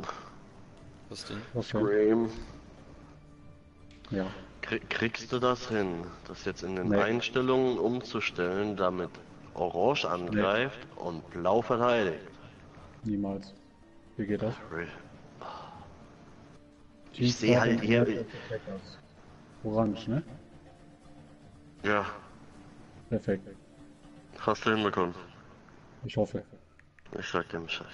machen. Was denn? Okay. Scream. Ja. Krie- Kriegst du das hin, das jetzt in den Nee. Einstellungen umzustellen, damit Orange angreift und Blau verteidigt? Niemals. Wie geht das? Re- Team sehe halt hier. Orange, ne? Ja, Perfekt. hast du hinbekommen. Ich hoffe. Ich sag dir Bescheid.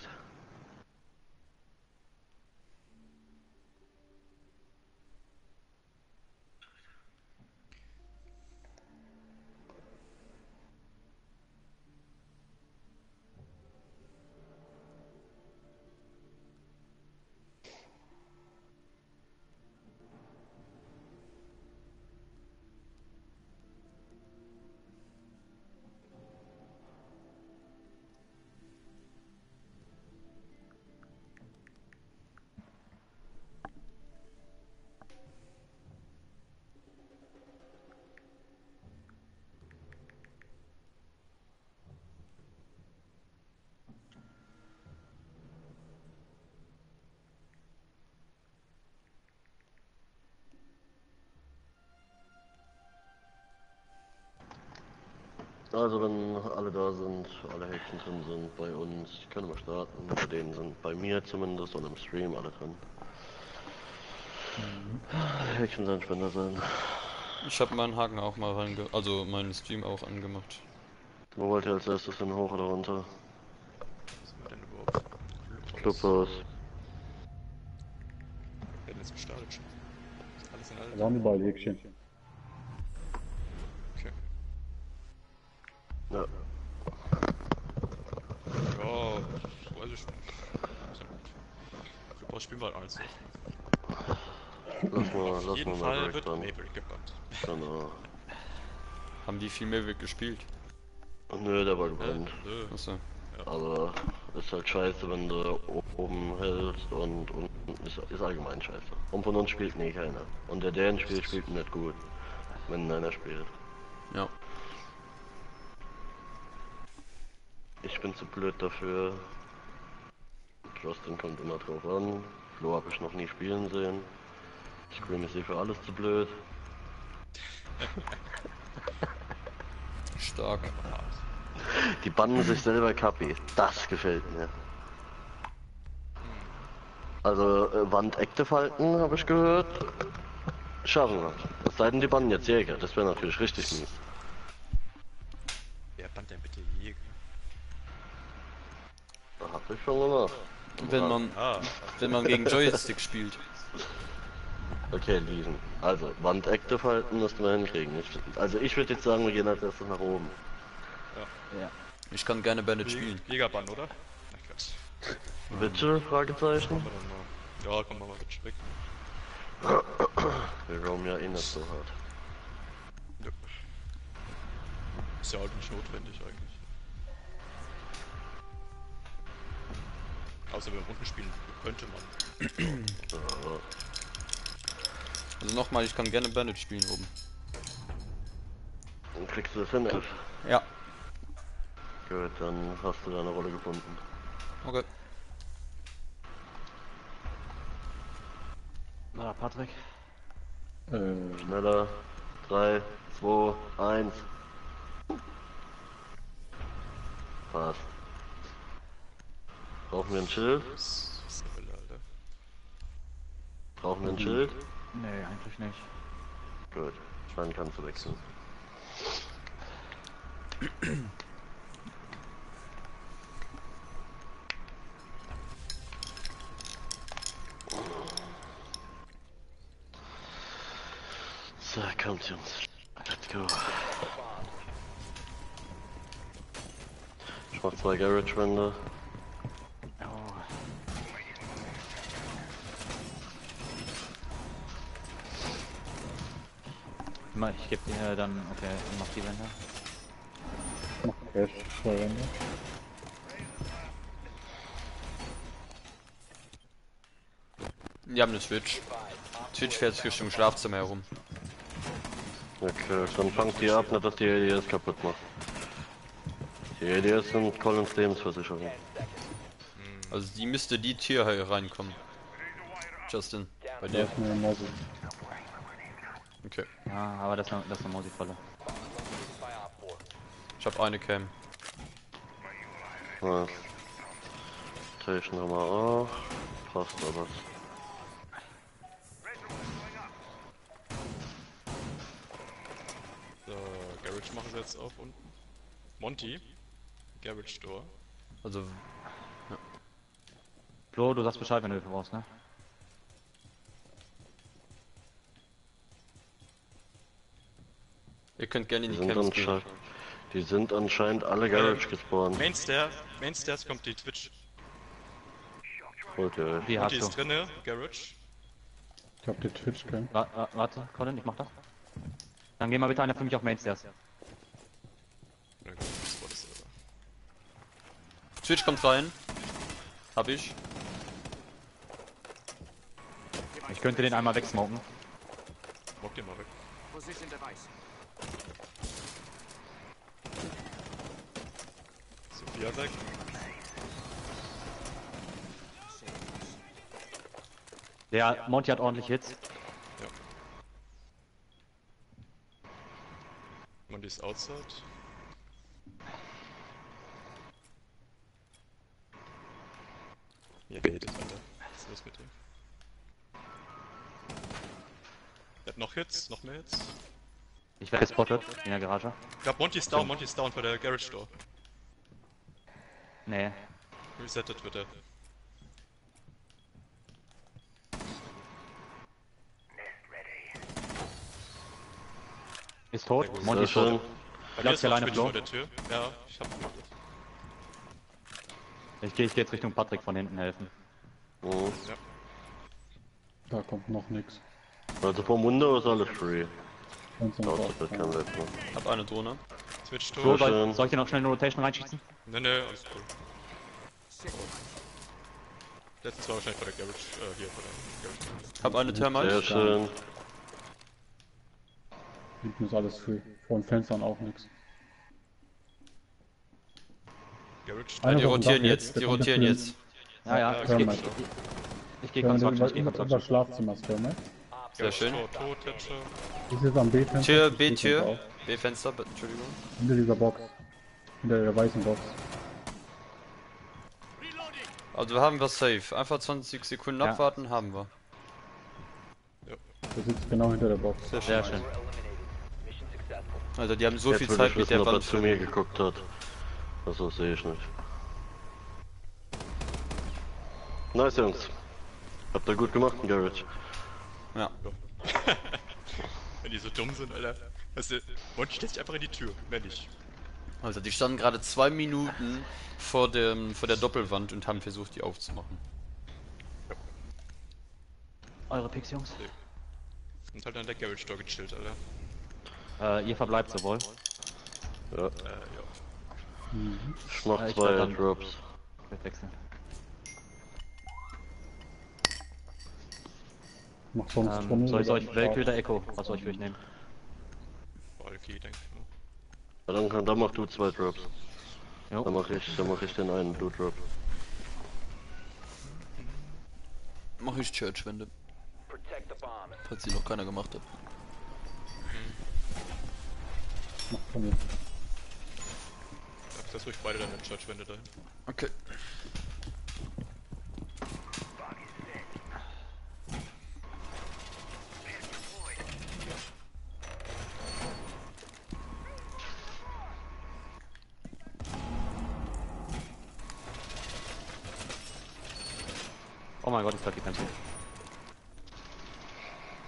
Also wenn alle da sind, alle Häkchen drin sind bei uns, können wir starten. Bei denen sind bei mir zumindest und im Stream alle drin. Häkchen sein Spender sein. Ich habe meinen Haken auch mal reinge... Also meinen Stream auch angemacht. Wo wollt ihr als erstes hin, hoch oder runter? Was sind wir denn überhaupt? Clubhaus. Wir werden jetzt gestartet schon. Alles in allem. Sandball-Häkchen. Okay. Spielen wir halt alles. Lass mal, Auf lass jeden mal Fall mal wird dran. Mayberry gebannt. Genau. Haben die viel mehr gespielt? Nö, der war Äh, gebrannt. nö. Achso. Aber ist halt scheiße, wenn du oben hältst und unten ist, ist allgemein scheiße. Und von uns spielt nie keiner. Und der, der spielt, spielt nicht gut. Wenn einer spielt. Ja. Ich bin zu blöd dafür. Justin kommt immer drauf an. Flo habe ich noch nie spielen sehen. Scream ist eh für alles zu blöd. Stark. Die bannen sich selber Kapi. Das gefällt mir. Also äh, Wandekte falten, habe ich gehört. Schaffen wir. Es sei denn, die bannen jetzt Jäger. Das wäre natürlich richtig mies. Wer bannt denn bitte Jäger? Hab ich schon gemacht. Wenn man, Ah, wenn man gegen Joystick spielt. Okay, Liesen. Also, Wandekte falten müssten wir hinkriegen. Ich, also ich würde jetzt sagen, wir gehen als erstes nach oben. Ich kann gerne Bandit spielen. Jägerbann, oder? Bitte? Fragezeichen? Ja, komm mal mal weg. Wir roamen ja eh nicht so hart. Nö. Ist ja halt nicht notwendig eigentlich. Außer wenn man unten spielen könnte man. Also nochmal, ich kann gerne Bandit spielen oben. dann kriegst du das hin, Elf. Ja. Gut, dann hast du deine Rolle gefunden. Okay. Na, Patrick. Äh, Schneller. 3, 2, 1. Passt. Brauchen wir ein Schild? Brauchen wir ein Schild? Nee, eigentlich nicht. Gut, dann kannst du wechseln. So, kommt Jungs. Let's go. Ich mach zwei Garage-Wände. Ich geb dir dann, okay, mach die Wände. mach zwei Wände. Die haben eine Switch. Switch fährt Richtung Schlafzimmer herum. Okay, dann fangt ihr ab, nicht dass die ADS kaputt macht. Die ADS sind Collins Lebensversicherung. Also die müsste die Tür hier reinkommen. Justin, bei dir. Ja, aber das ist eine, das ist eine. Ich hab eine Cam. Was? Station haben wir auch. Passt alles. So, Garage machen sie jetzt auf unten. Monty. Garage Door. Also, Flo, du sagst Bescheid, wenn du Hilfe brauchst, ne? Ihr könnt gerne in Die die sind, Camps gehen. anscheinend, die sind anscheinend alle Garage gespawnt. Main Stair, Main Stairs kommt die Twitch. Holt ihr euch. Die du. ist drinne, Garage. Ich hab die Twitch cam. Wa wa warte, Colin, ich mach das. Dann geh mal bitte einer für mich auf Mainstairs. Selber. Twitch kommt rein. Hab ich. Ich könnte den einmal wegsmoken. Mock den mal weg. Sophia weg. Der Monty hat ordentlich Hits. Monty ist outside. Ja, geht jetzt, Alter. Was ist los mit dem? Er hat noch Hits, noch mehr Hits. Ich werde gespottet in der Garage. Ich glaub, Monty ist down, Monty ist down vor der Garage Door. Nee. Resettet wird er. Ist tot. Monty ist tot. ist noch alleine, Twitch Flo? vor der Tür. Ja, ich hab gemacht. Ich gehe ich geh jetzt Richtung Patrick von hinten helfen. Mhm. Da kommt noch nix. Also vom Window ist alles free. Ganz im ja. Ne? Hab eine Drohne. Tor. Sehr soll, soll ich dir noch schnell eine Rotation reinschießen? Ne, ne, alles cool. Letztens war wahrscheinlich vor der Garage, äh, hier vor der Garage. Hab eine Sehr Thermite. schön. Hinten ist alles free. Vor den Fenstern auch nix. Garage. Einer Die rotieren jetzt, die rotieren jetzt. Ja, ja, Ja, ich ich, ich geh Ja, Construction, über, ich geh Schlafzimmer Stürmer. Sehr schön. Tür, B-Tür. B-Fenster, Entschuldigung. Hinter dieser Box. Hinter der weißen Box. Also haben wir safe. Einfach 20 Sekunden Ja. abwarten, haben wir. Der sitzt genau hinter der Box. Sehr Sehr schön. schön. Also die haben so Jetzt viel Zeit ich mit der ob er Wand. zu mir geguckt hat. Also sehe ich nicht. Nice Jungs. Habt ihr gut gemacht Garage. Ja. Wenn die so dumm sind, Alter. Weißt du, Monty stellt sich einfach in die Tür, mehr nicht. Also die standen gerade zwei Minuten vor dem vor der Doppelwand und haben versucht, die aufzumachen. Eure Picks, Jungs. Und halt an der Garage Door gechillt, Alter. Äh, ihr verbleibt so wohl. Ja, Äh, ja. ich mach Ja, ich zwei werd dann- Drops. Ich werd wechseln. Mach sonst Ähm, soll ich, soll oder ich oder Echo? Was soll ich für euch nehmen? Valky, denke ich. ne? Ja, dann, kann, dann mach du zwei Drops. Jo. Dann mach ich, dann mach ich den einen Blue Drop. Mach ich Church-Wände. Falls sie noch keiner gemacht hat. Mach Tunnel. Sag das ruhig beide deine Church-Wände dahin. Okay. Ich treffe die Cancel.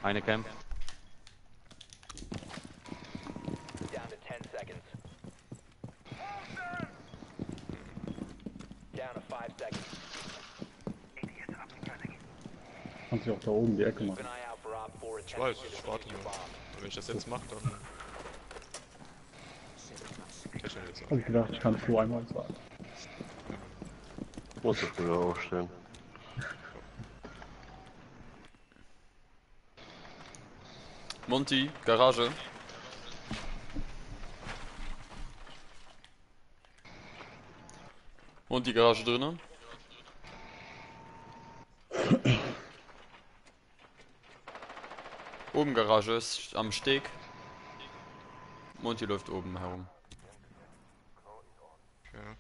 Eine Camp. Down to 10 seconds. Down to 5 seconds. Kannst du auch da oben die Ecke machen. eye out for Op 4 Ich weiß, ich warte nur. Wenn ich das jetzt mache, dann. Hab ich gedacht, ich kann Flo einmal sagen. Muss ich früher aufstehen. Monty, Garage. Und die Garage drinnen. oben Garage ist am Steg. Monty läuft oben herum. Okay.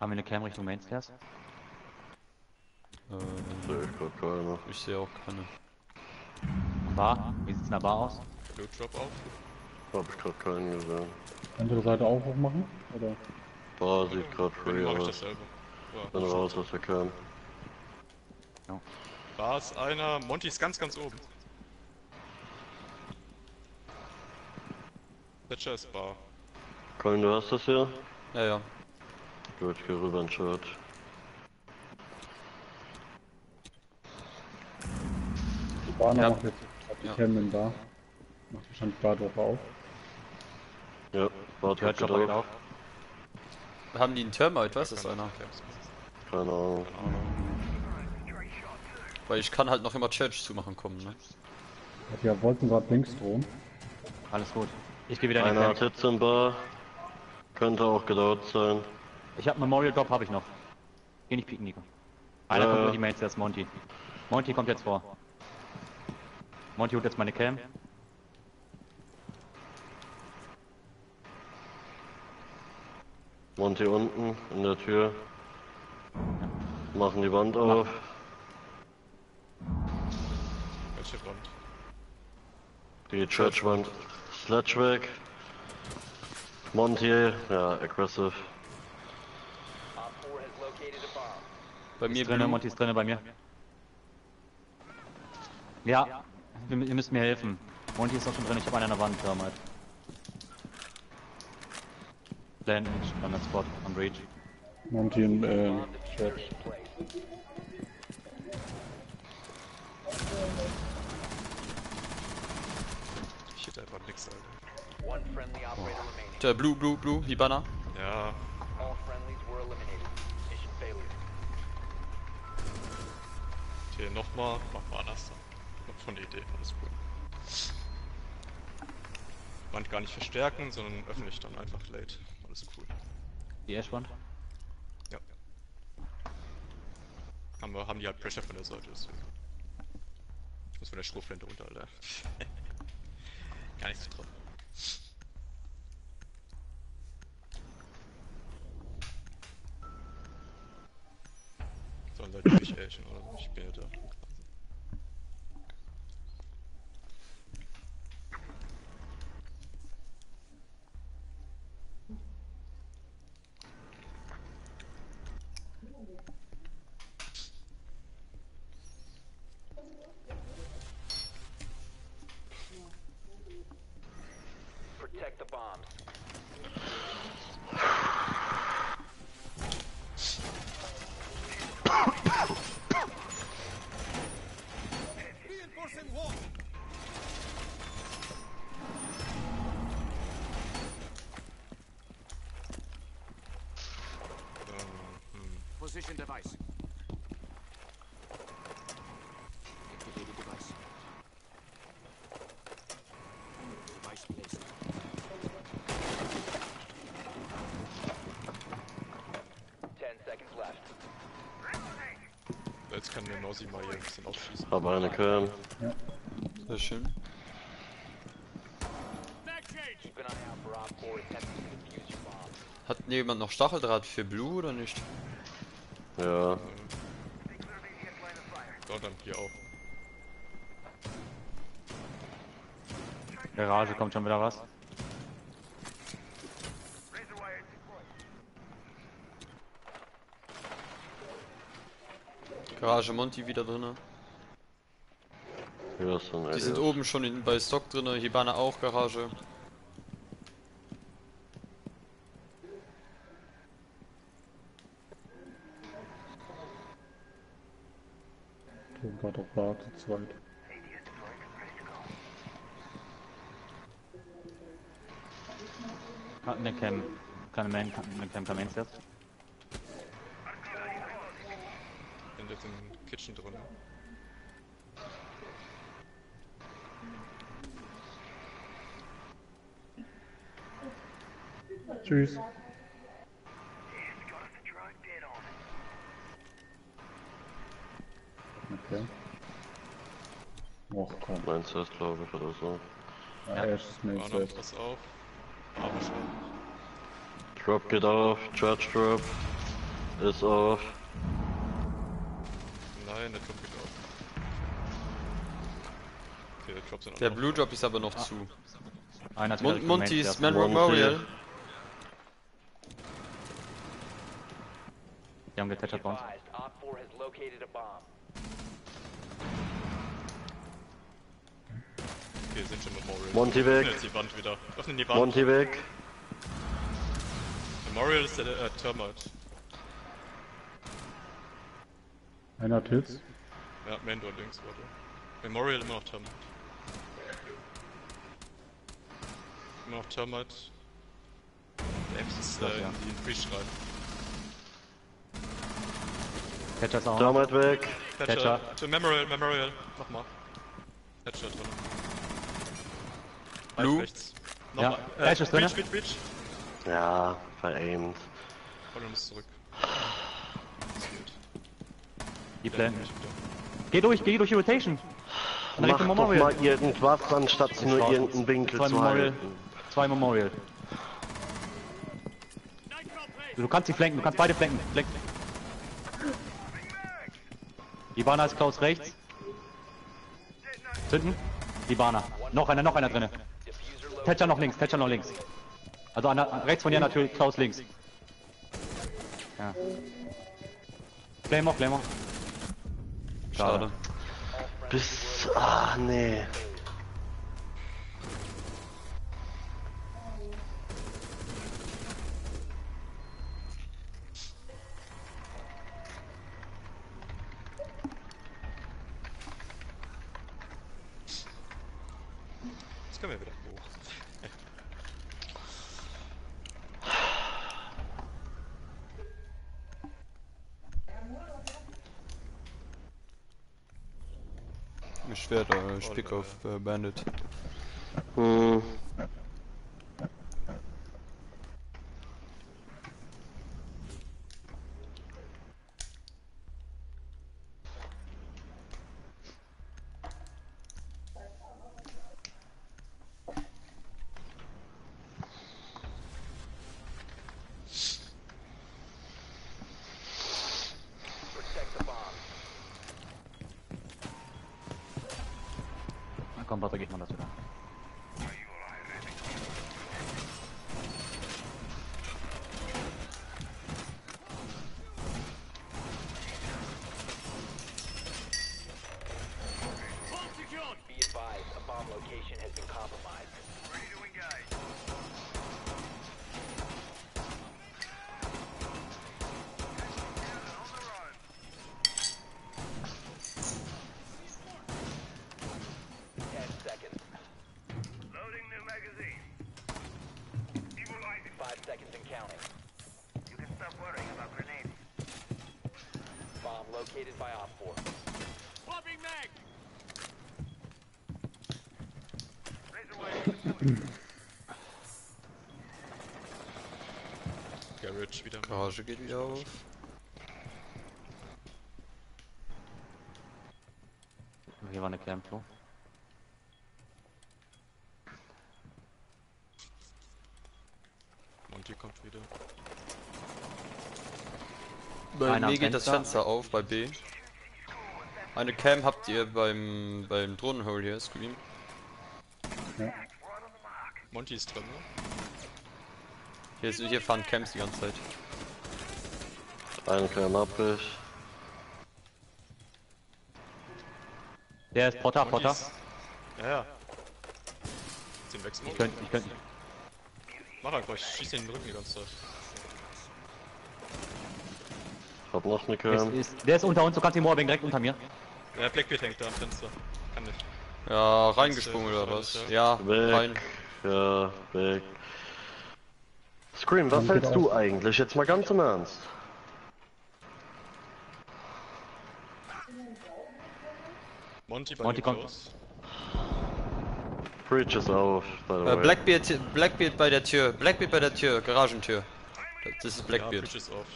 Haben wir eine Cam Richtung Mainstairs? Äh, Sehe ich ich sehe auch keine. Bar? Wie sieht's in der Bar aus? Blue Drop auf. Hab ich grad keinen gesehen. Andere Seite auch aufmachen? Oder? Bar sieht grad Dann free mach ich aus. das selber. Bin Ja. raus aus der Cam. War es einer? Monty ist ganz, ganz oben. Thatcher ist Bar. Colin, du hast das hier? Ja, ja. Gut, ich geh rüber in Shirt. Bahner Ja. macht jetzt die Ja. Cam in da. Macht wahrscheinlich drauf auf. Ja, warte, Hört schon mal auf. auf. Haben die einen Thermite? Was ist einer? Keine Ahnung. Weil ich kann halt noch immer Church zumachen kommen, ne? Ja, wollten gerade links drum. Alles gut. Ich gehe wieder in die Einer Cam. hat Hits im Bar. Könnte auch gedauert sein. Ich hab Memorial Drop, habe ich noch. Geh nicht pieken, Nico. Einer Ja. kommt durch die Mainstairs, Monty. Monty kommt jetzt vor. Monty holt jetzt meine Cam. Monty unten in der Tür. Machen die Wand auf. Welche Wand? Die Churchwand. Sledge weg. Monty, ja, aggressive. Op 4 has located a bomb. Bei mir Ist drinne. Monty ist drinne bei mir. Ja, wir, ihr müsst mir helfen. Monty ist auch schon drin, ich habe einen an der Wand, Thermite. Blenden, Standard-Spot am Breach. Monty in äh, Church. Ich hätte einfach nix, Alter. One friendly operator remaining. Der Blue, Blue, Blue, Hibana. Ja, hier nochmal. Mach mal anders dann. Von der Idee, alles cool. Wand gar nicht verstärken, sondern öffentlich dann einfach late. Alles cool. Die Ashwand? Ja. Haben, wir, haben die halt Pressure von der Seite, deswegen. Ich muss von der Schrotflinte runter, Alter. Gar nicht zu trauen. Sollen Leute durch Elchen oder? Ich bin ja da. Protect the bombs. Jetzt kann der Nossi mal hier ein bisschen aufschießen. Hab eine Cam. Sehr schön. Keep an eye out for Op 4 attempting to defuse your bomb. Hat jemand noch Stacheldraht für Blue oder nicht? Ja, So, dann hier auch. Garage kommt schon wieder was. Garage Monty wieder drinne. ist ein Die sind oben schon in, bei Stock drinne, Hibana auch Garage. Die gerade auf Bar zu zweit. Ah, eine Cam. Keine Main, eine Cam, keine Mainstairs. Bin jetzt im Kitchen drin. Tschüss. Okay. Och komm. Meinst du das, glaube ich, oder so. Ja, erstes Main War noch Set. was auf. Aber schon. Drop geht auf, Charge Drop ist auf. Nein, der Drop geht auf. Okay, der Drop sind Der. Blue Drop ist aber noch zu. Einer hat Mon gemeint, Man. Memorial. Die haben getätschert bei uns. Advised, Op 4 has located a bomb. Okay, sind schon Memorial. Monty weg. Öffnen die Wand wieder. Öffnen die Wand. Monty weg. Memorial ist der äh, Termite. Einer hat Hits. Ja, Main Door links, warte. Memorial immer noch Termite. Immer noch Termite. Der Ems ist äh, ja. in die Breach rein. Thatcher ist auch. Damit weg. Thatcher. Thatcher. To Memorial, Memorial. Nochmal. Thatcher drin. Blue. Rechts. Ja, Nochmal. Thatcher ist drin. Breach, Breach, Breach. Ja, veraimt. Colin ist zurück. Die wieder. Geh durch, geh durch die Rotation. Und Mach Richtung doch mal irgendwas, anstatt nur Schau, irgendeinen Winkel zwei zu Memorial. halten. Zwei Memorial. Du kannst sie flanken, du kannst beide flanken. Flank. Die Bana ist Klaus rechts. Zünden. Die Bana. Noch einer, noch einer drinne. Thatcher noch links, Thatcher noch links. Also an, der- rechts von dir natürlich, Klaus links. Ja. Claymore, Claymore. Schade. Bis. Ah, nee. Jetzt können wir wieder hoch. Ich werde, äh, ich pick auf äh, Bandit. Na komm, warte, geht Garage wieder. Garage geht wieder auf. Hier war eine Camp, so. Monty kommt wieder. Bei Einer mir geht das Fenster. Auf bei B. Eine Cam habt ihr beim beim Drohnenhole hier, Scream. Monty ist drin, ne? Hier, ist, hier fahren Camps die ganze Zeit. Einen kleinen Abbrich. Der ist Potter, Potter. Ist- Ja, ja. Den wechseln Ich könnte, ich könnte. Mach einfach, ich schieß den in den Rücken die ganze Zeit. Hab noch eine Ist, Cam. ist, der ist unter uns, du kannst ihn Moorwing direkt unter mir. Ja, Blackbeard hängt da am Fenster. Kann nicht. Ja, reingesprungen oder was? Ja, rein. Weg. Ja, weg. Scream, was hältst du eigentlich? Jetzt mal ganz im Ernst. Monty bei Monty kommt. close. Breach ist auf, by the Äh, way. Blackbeard, Blackbeard bei der Tür. Blackbeard bei der Tür, Garagentür. Das ist Ja, Blackbeard. Bridge ist auf.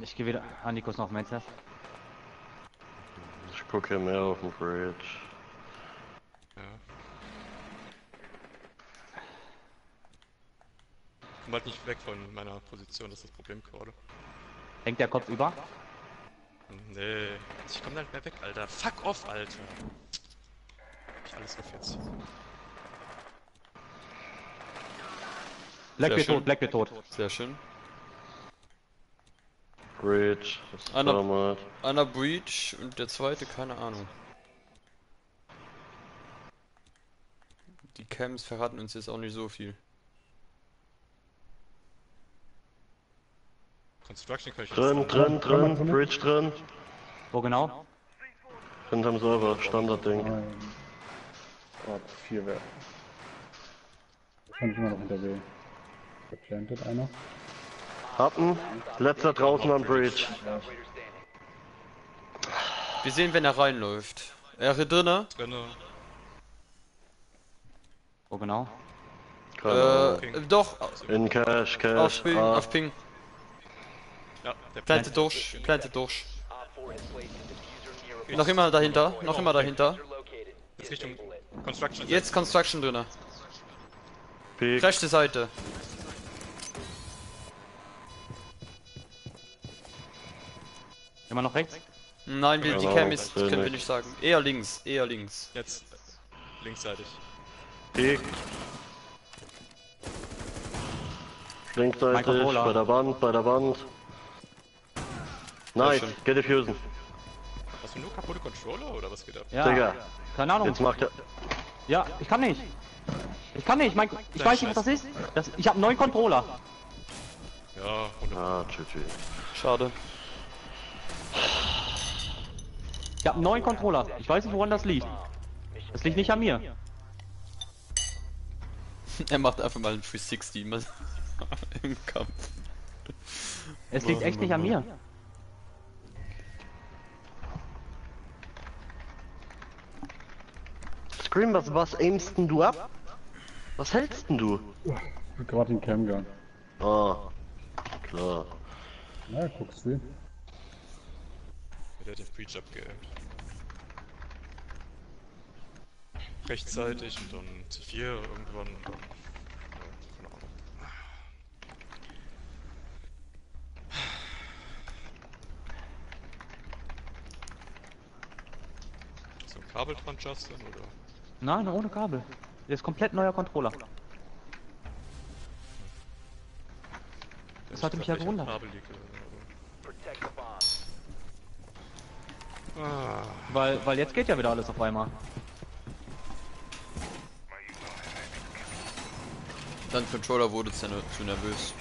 Ich gehe wieder. Ah, Nico ist noch auf Mainsters. guck hier mehr auf dem Bridge. Ja. Komm halt nicht weg von meiner Position, das ist das Problem gerade. Hängt der Kopf über? Nee, ich komm da nicht mehr weg, Alter. Fuck off, Alter. Ich alles auf jetzt. Black Sehr wird schön. tot, Black wird tot. Sehr schön. Bridge, das ist Einer-. Einer Breach und der zweite, keine Ahnung. Die Cams verraten uns jetzt auch nicht so viel. Construction kann ich Drin, drin, drin, Bridge drin. Wo genau? Hinterm Server, Standardding. Nein. Gerade vier werden. Wahrscheinlich immer noch hinter B. Geplantet einer. Hatten, letzter draußen am Bridge. Wir sehen, wenn er reinläuft. Er ist drinne. drinne. Wo genau? Keine Äh, doch, In Cash, auf Cash. Ping, Ah, auf Ping. Ja, der Plantet durch, plantet durch. Op 4 has placed a diffuser near a Noch immer dahinter, noch immer dahinter. Jetzt Richtung. Construction. Jetzt Construction drinne. Rechte Seite. Immer noch rechts? Nein, wir, die Genau, Cam ist, können wir nicht. sagen. Eher links, eher links. Jetzt linksseitig. Mein Linksseitig, bei der Wand, bei der Wand. Nice, get diffusen. Hast du nur kaputte Controller oder was geht ab? Ja. Digga, Keine Ahnung. jetzt macht er. Ja, ich kann nicht. Ich kann nicht. Mein, ich Dein weiß nicht, was das ist. Das, ich habe einen neuen Controller. Ja, wunderbar. Ah, tschüss, tschüss. Schade. Ich habe einen neuen Controller. Ich weiß nicht, woran das liegt. Das liegt nicht an mir. Er macht einfach mal einen 360 mal im Kampf. Es liegt echt nicht an mir. Scream, was, was aimst denn du ab? Was hältst denn du? Ich bin gerade in Cam gegangen. Ah, klar. Na, guckst du. Der hat den Breach abgeaimt. Rechtzeitig und dann C4 irgendwann. und dann- Ja, keine Ahnung. So ein Kabel dran, Justin, oder? Nein, ohne Kabel. Der ist komplett neuer Controller. Das hatte mich ja gewundert. Weil, weil jetzt geht ja wieder alles auf einmal. Dein Controller wurde zu nervös.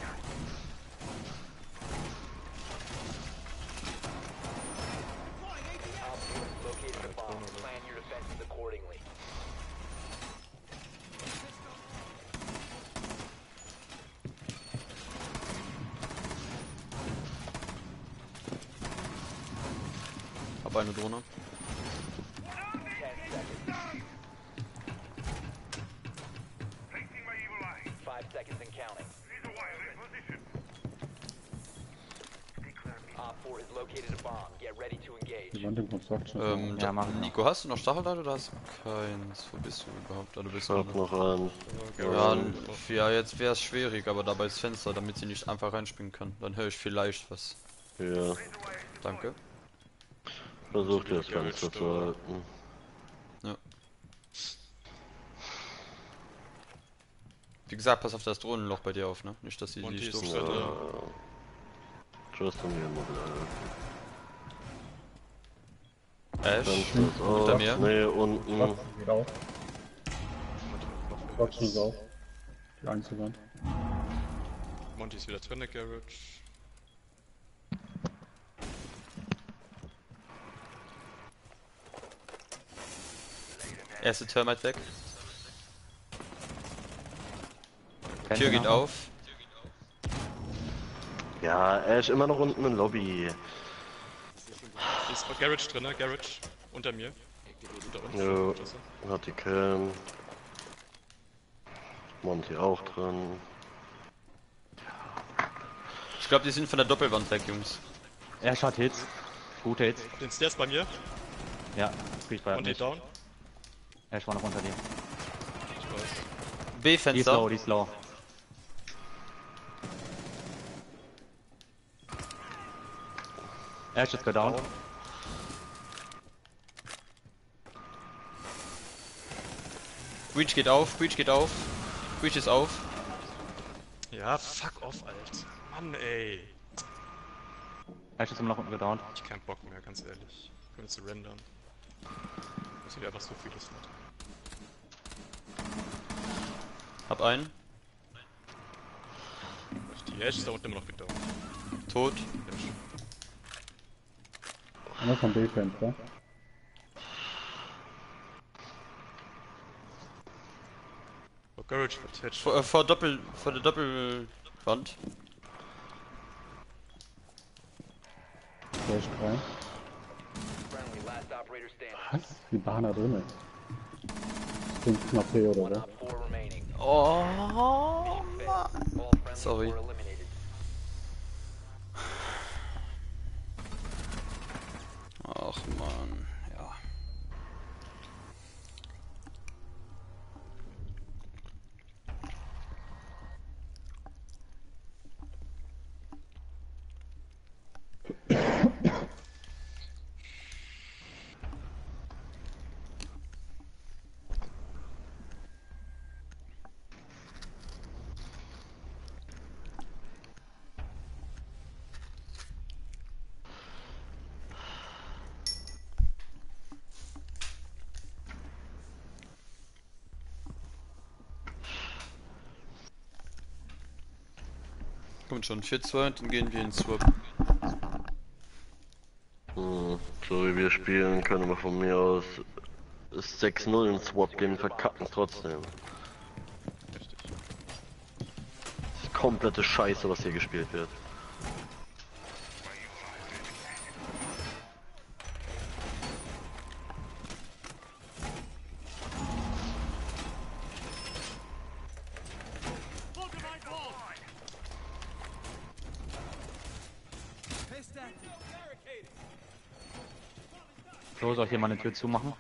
Ähm, Ja, da- mach ich noch. Nico, hast du noch Stacheldraht oder hast du keins? Wo bist du überhaupt? Ah, du bist Ich hab noch einen. Ja, ja, jetzt wäre es schwierig, aber dabei ist Fenster, damit sie nicht einfach reinspringen kann. Dann höre ich vielleicht was. Ja, Danke. versucht ihr das Fenster zu halten. Wie gesagt, pass auf das Drohnenloch bei dir auf, ne? Nicht, dass sie ist so. drin. Ja. Justin hier mal Ash, hinter mir. Nee, unten. Construction geht auf. Die Einzelwand. Monty ist wieder drin, der Garage. Erste Termite weg. Fenster Tür geht auf. Ja, er ist immer noch unten im Lobby. Ist Garage drin, ne? Garage. Unter mir. Unter uns. Jo. Hat die Cam. Monty auch drin. Ich glaube, die sind von der Doppelwand weg, Jungs. Ash hat Hits. Gute Hits. Den Stairs bei mir. Ja, Und die nicht. down? Ash war noch unter dir. Ich weiß. Die ist low, B-Fenster. die ist low. Ash ist down. Breach geht auf, Breach geht auf. Breach ist auf. Ja, fuck off, Alter. Mann, ey. Ash ist immer noch unten gedownt. Ich hab keinen Bock mehr, ganz ehrlich. Ich will jetzt rendern. Das sind einfach so viele Slot. Hab einen. Die Ash ist da unten immer noch gedownt. Tot. Ash. Einer vom B-Fenster. Garage. Vor, äh, vor Doppel. vor der Doppelwand. Flash 3. Friendly, last operator standing. Was? Die Bahn da drin. 5 knapp P oder. Oh. Friendlies Sorry. were eliminated. Ach man, ja. Kommt schon, 4-2 und dann gehen wir in Swap. Hm, so wie wir spielen, können wir von mir aus 6-0 in Swap gehen, verkacken trotzdem. Richtig. Das ist komplette Scheiße, was hier gespielt wird. So, soll ich hier mal eine Tür zumachen?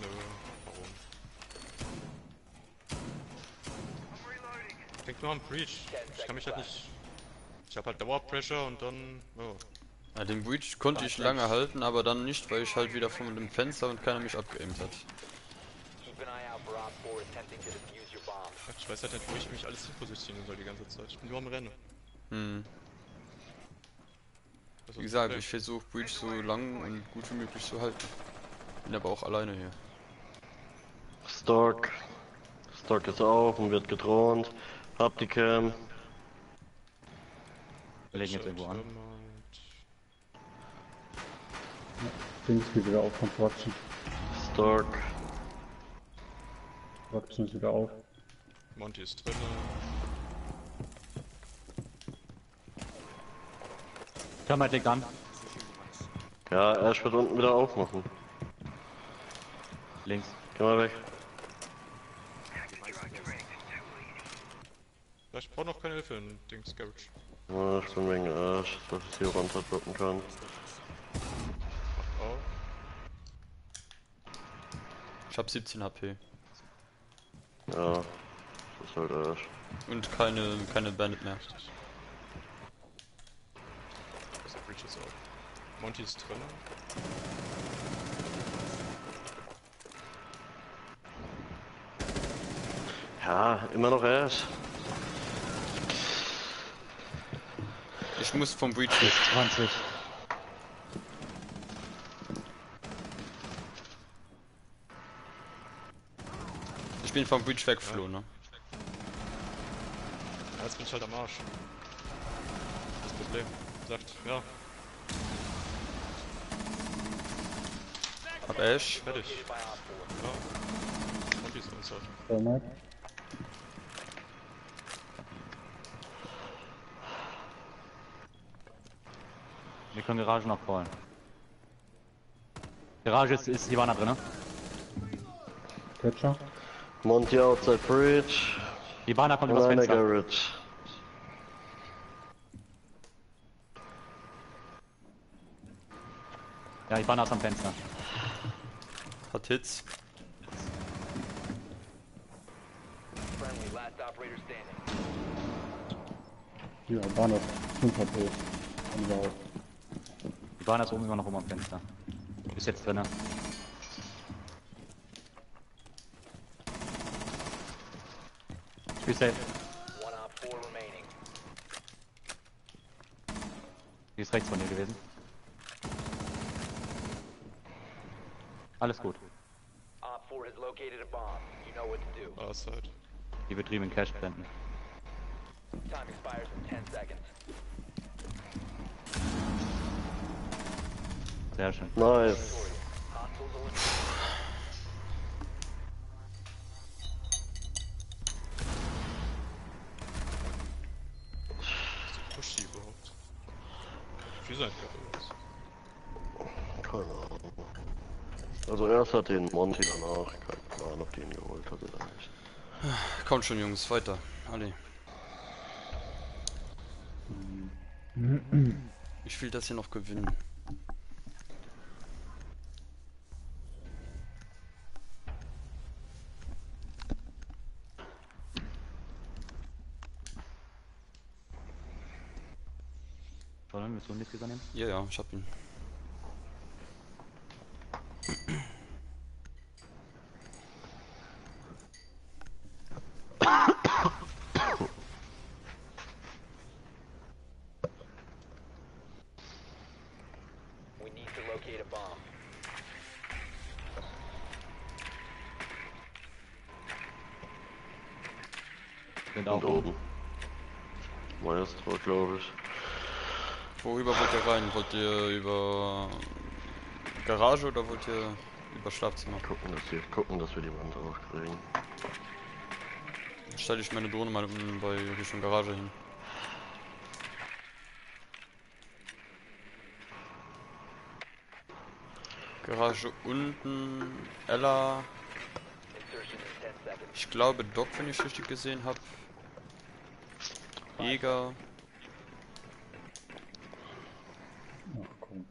Nö, warum? Denk nur am Breach. Ich kann mich halt nicht. Ich hab halt Dauerpressure und dann. Oh. Ja, den Breach konnte ich lange halten, aber dann nicht, weil ich halt wieder von dem Fenster und keiner mich abgeaimt hat. Keep an eye out for Op 4 attempting to defuse your bomb. Ich weiß halt nicht, wo ich mich alles hin positionieren soll die ganze Zeit. Ich bin nur am Rennen. Hm. Das ist Wie das gesagt, Problem. ich versuche Breach so lang und gut wie möglich zu halten. Bin aber auch alleine hier. Stark. Stark ist auf und wird gedroht. Hab die Cam. Wir legen jetzt irgendwo an. Dings geht wieder auf Construction. Stark. Construction ist wieder auf. Monty ist drin. Thermite liegt an. Ja, Ash wird unten wieder aufmachen. Links. Geh mal weg. Ja, ich brauche noch keine Hilfe in Dings Garage. Ja, ich bin wegen Ash, dass ich hier runterdrücken kann. Oh. Ich hab 17 HP. Ja, das ist halt Ash. Und keine, keine Bandit mehr. Ist auf. Monty ist drin. Ja, immer noch Ash. Ich muss vom Breach weg. 20. Ich bin vom Breach weggeflohen, ne? Ja, jetzt bin ich halt am Arsch. Das Problem. Sagt, ja, Hab Ash. fertig. Located by Op 4. Ja. Monty ist inside. Thermite. Wir können Garage noch callen. Garage ist, ist Ivana drin, ne? Catcher. Monty outside bridge. Ivana kommt Und übers Fenster. Garage. Ja, ich war nass am Fenster. Hat Hits. Friendly, last operator standing. Ja, Bahnhof, 5 HP. Die waren jetzt oben immer noch oben am Fenster. Ist jetzt drinne. Spiel safe. One op four remaining. Die ist rechts von dir gewesen. Alles gut. Op four has located a bomb. You know what to do. Ah, Side. Die betrieben Cash blenden. Time expires in 10 seconds. Sehr schön. Nice. Hostiles eliminated. Pusht die überhaupt? Wie sein übrigens. Keine Ahnung. Also erst hat den Monty danach, kein Plan, ob die ihn geholt hat oder nicht. Kommt schon, Jungs, weiter. Ali. Ich will das hier noch gewinnen. Sollen wir so nicht übernehmen? Ja, ja, ich hab ihn. We need to locate a bomb. Sind auch Und oben. Maestro, glaube ich. Worüber wollt ihr rein? Wollt ihr über Garage oder wollt ihr über Schlafzimmer? Gucken, dass wir, gucken, dass wir die Wand aufkriegen. Stelle ich meine Drohne mal unten bei Richtung Garage hin. Garage unten, Ella, Insertion in 10 seconds. ich glaube Doc, wenn ich richtig gesehen habe. Jäger, Ach komm.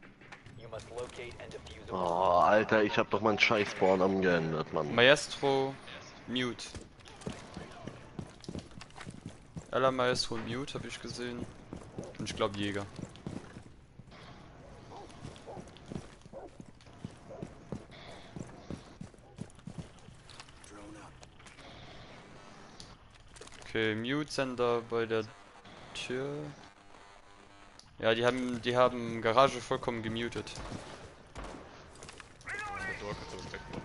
You must locate and defuse a Oh, bomb. Alter, ich hab doch meinen Scheiß-Spawn umgeändert, Mann. Maestro, Mute. Ella Maestro Mute habe ich gesehen. Und ich glaube Jäger. Okay, Mute Sender bei der Tür. Ja, die haben die haben Garage vollkommen gemutet. Der Door kannst du aber wegmachen.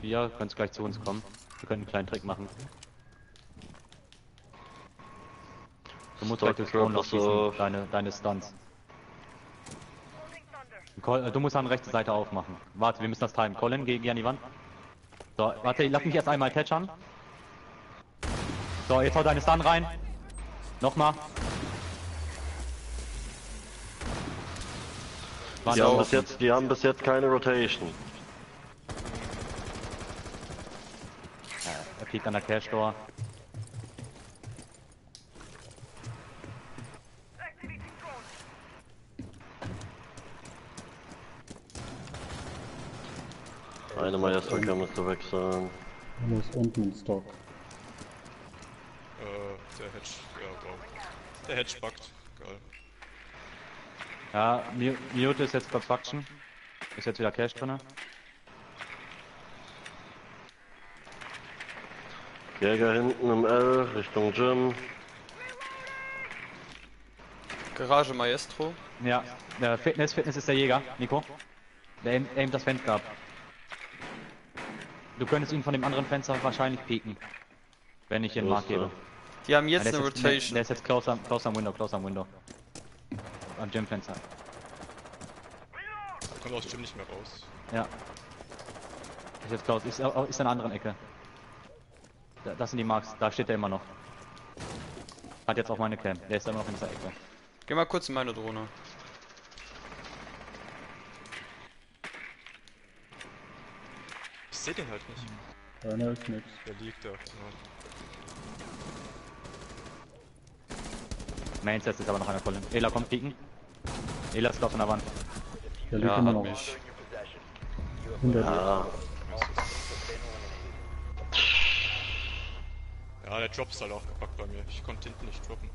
Sophia, kannst gleich zu uns kommen. Wir können einen kleinen Trick machen. Du musst durchs Drone noch so- schießen, deine, deine Stunts. Col äh, du musst an rechte Seite aufmachen. Warte, wir müssen das timen. Colin, geh, geh an die Wand. So, warte, lass mich jetzt einmal catchern. So, jetzt hau deine Stun rein. Nochmal. War Die haben, bis jetzt, die haben bis jetzt keine Rotation. Fliegt an der Cash Door. Eine Maestro müsste weg sein. Einer ist unten im Stock. Äh, der Hedge. Ja, wow. Der Hedge buggt. Geil. Ja, Mu- Mute ist jetzt Construction. Ist jetzt wieder Cash drinne. Jäger hinten im L, Richtung Gym. Garage Maestro. Ja, der Fitness, Fitness ist der Jäger, Nico. Der aim- aimt das Fenster ab. Du könntest ihn von dem anderen Fenster wahrscheinlich pieken. Wenn ich den Wo Mark gebe. Die haben Ja, jetzt der, eine ist jetzt, der, Rotation. der ist jetzt close am, close am Window, close am Window. Am Gym-Fenster. Kommt aus dem Gym nicht mehr raus. Ja. Ist jetzt close, ist, ist in einer anderen Ecke. Da, das sind die Marks, da steht er immer noch. Hat jetzt auch meine Cam, der ist immer noch in dieser Ecke. Geh mal kurz in meine Drohne. Ich seh den halt nicht. Einer ist nix. Der liegt da. Ja. Main Set ist aber noch einer voll. Ela kommt pieken. Ela ist glaub an der Wand. Der liegt Ja, immer hat noch mich. hinter dir. Ja, Ja, der Drop ist halt auch gebackt bei mir. Ich konnte hinten nicht droppen.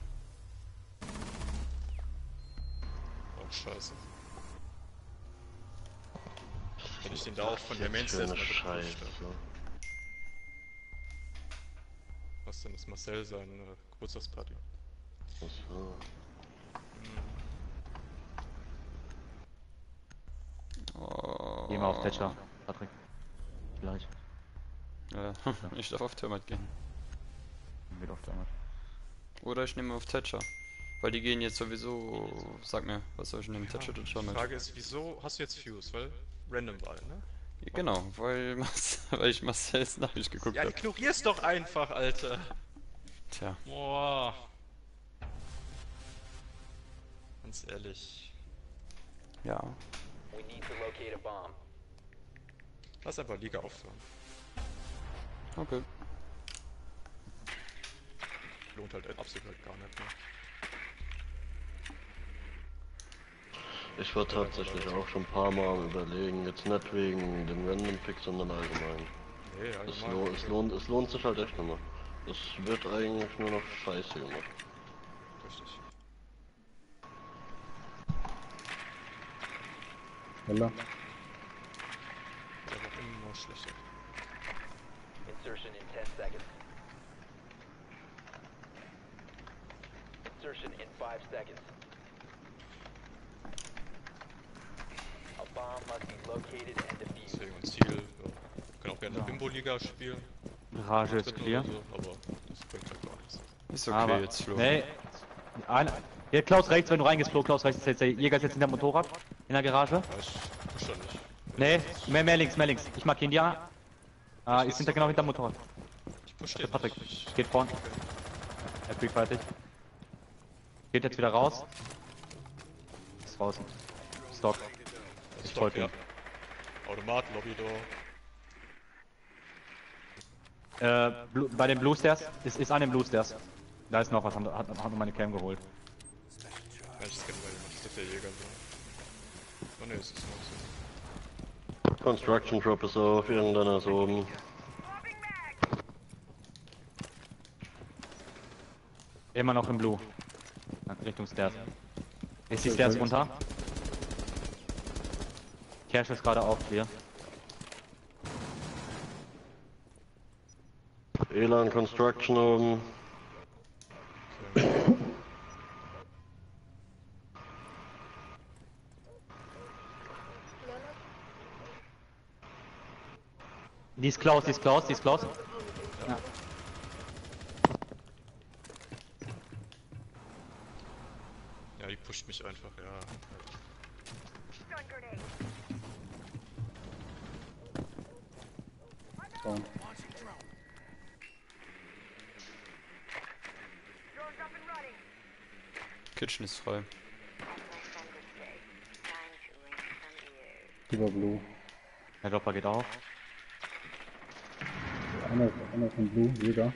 Oh, scheiße. Wenn ich den da auch von der Main Scheiße. Was denn das Marcel seine Geburtstagsparty? So. Oh. Geh mal auf Thatcher, Patrick. Vielleicht. Ja, ich darf auf Thermite gehen. Geht auf damit. Oder ich nehme auf Thatcher. Weil die gehen jetzt sowieso. Sag mir, was soll ich nehmen? Thatcher oder Die Thermite? Frage ist, wieso hast du jetzt Fuse? Weil random Wahl, ne? Genau, weil, weil ich Marcel's Nachricht geguckt Ja, habe. ignorier's doch einfach, Alter. Tja, Boah. Ganz ehrlich. ja. We need to locate a bomb. Lass einfach Liga aufhören. Okay. Lohnt halt absolut halt gar nicht, ne? Ich war tatsächlich auch schon ein paar Mal am überlegen, jetzt nicht wegen dem Random Pick, sondern allgemein. Nee, Es, allgemein. lo es, lohnt, es lohnt sich halt echt immer. Es wird eigentlich nur noch scheiße gemacht. Richtig. Heller. Der wird immer schlechter. Insertion in 10 seconds. Insertion in 5 seconds. A bomb must be located and defused. Deswegen Ziel. Ja. Kann auch gerne Bimbo-Liga spielen. Garage ist clear. so, aber das bringt halt gar nichts. Ist okay Aber, jetzt, Flo. nee. Ein, hier, Klaus rechts, wenn du reingehst, Flo, Klaus rechts. Jetzt, der Jäger ist jetzt hinter dem Motorrad. In der Garage. Ja, ich push doch nicht. Nee, mehr, mehr links, mehr links. Ich markiere ihn ja. Ah, ist hinter, genau hinter dem Motorrad. Ich push den Patrick. Ich, geht vorn. Er fliegt fertig. Geht jetzt wieder raus. Ist draußen. Stock. Ich Stopp, folge ja. Automat, Lobby Door. Äh, bei den Blue Stairs, ist, ist an den Blue Stairs. Da ist noch was, hat, hat, hat noch meine Cam geholt. Ja, ich scanne mal jemand. Das ist der Jäger so. Oh ne, es ist noch so. Construction Drop ist auf, irgendeiner ist oben. Immer noch im Blue. Richtung Stairs. Ist die Stairs runter? Cash ist gerade auch clear. Elan Construction oben. Die ist Klaus, die ist Klaus, die ist Klaus. Ja, die pusht mich einfach, ja. Down. Kitchen ist frei. Über Blue. Der Dropper geht auf. Einer, einer von Blue, Jäger.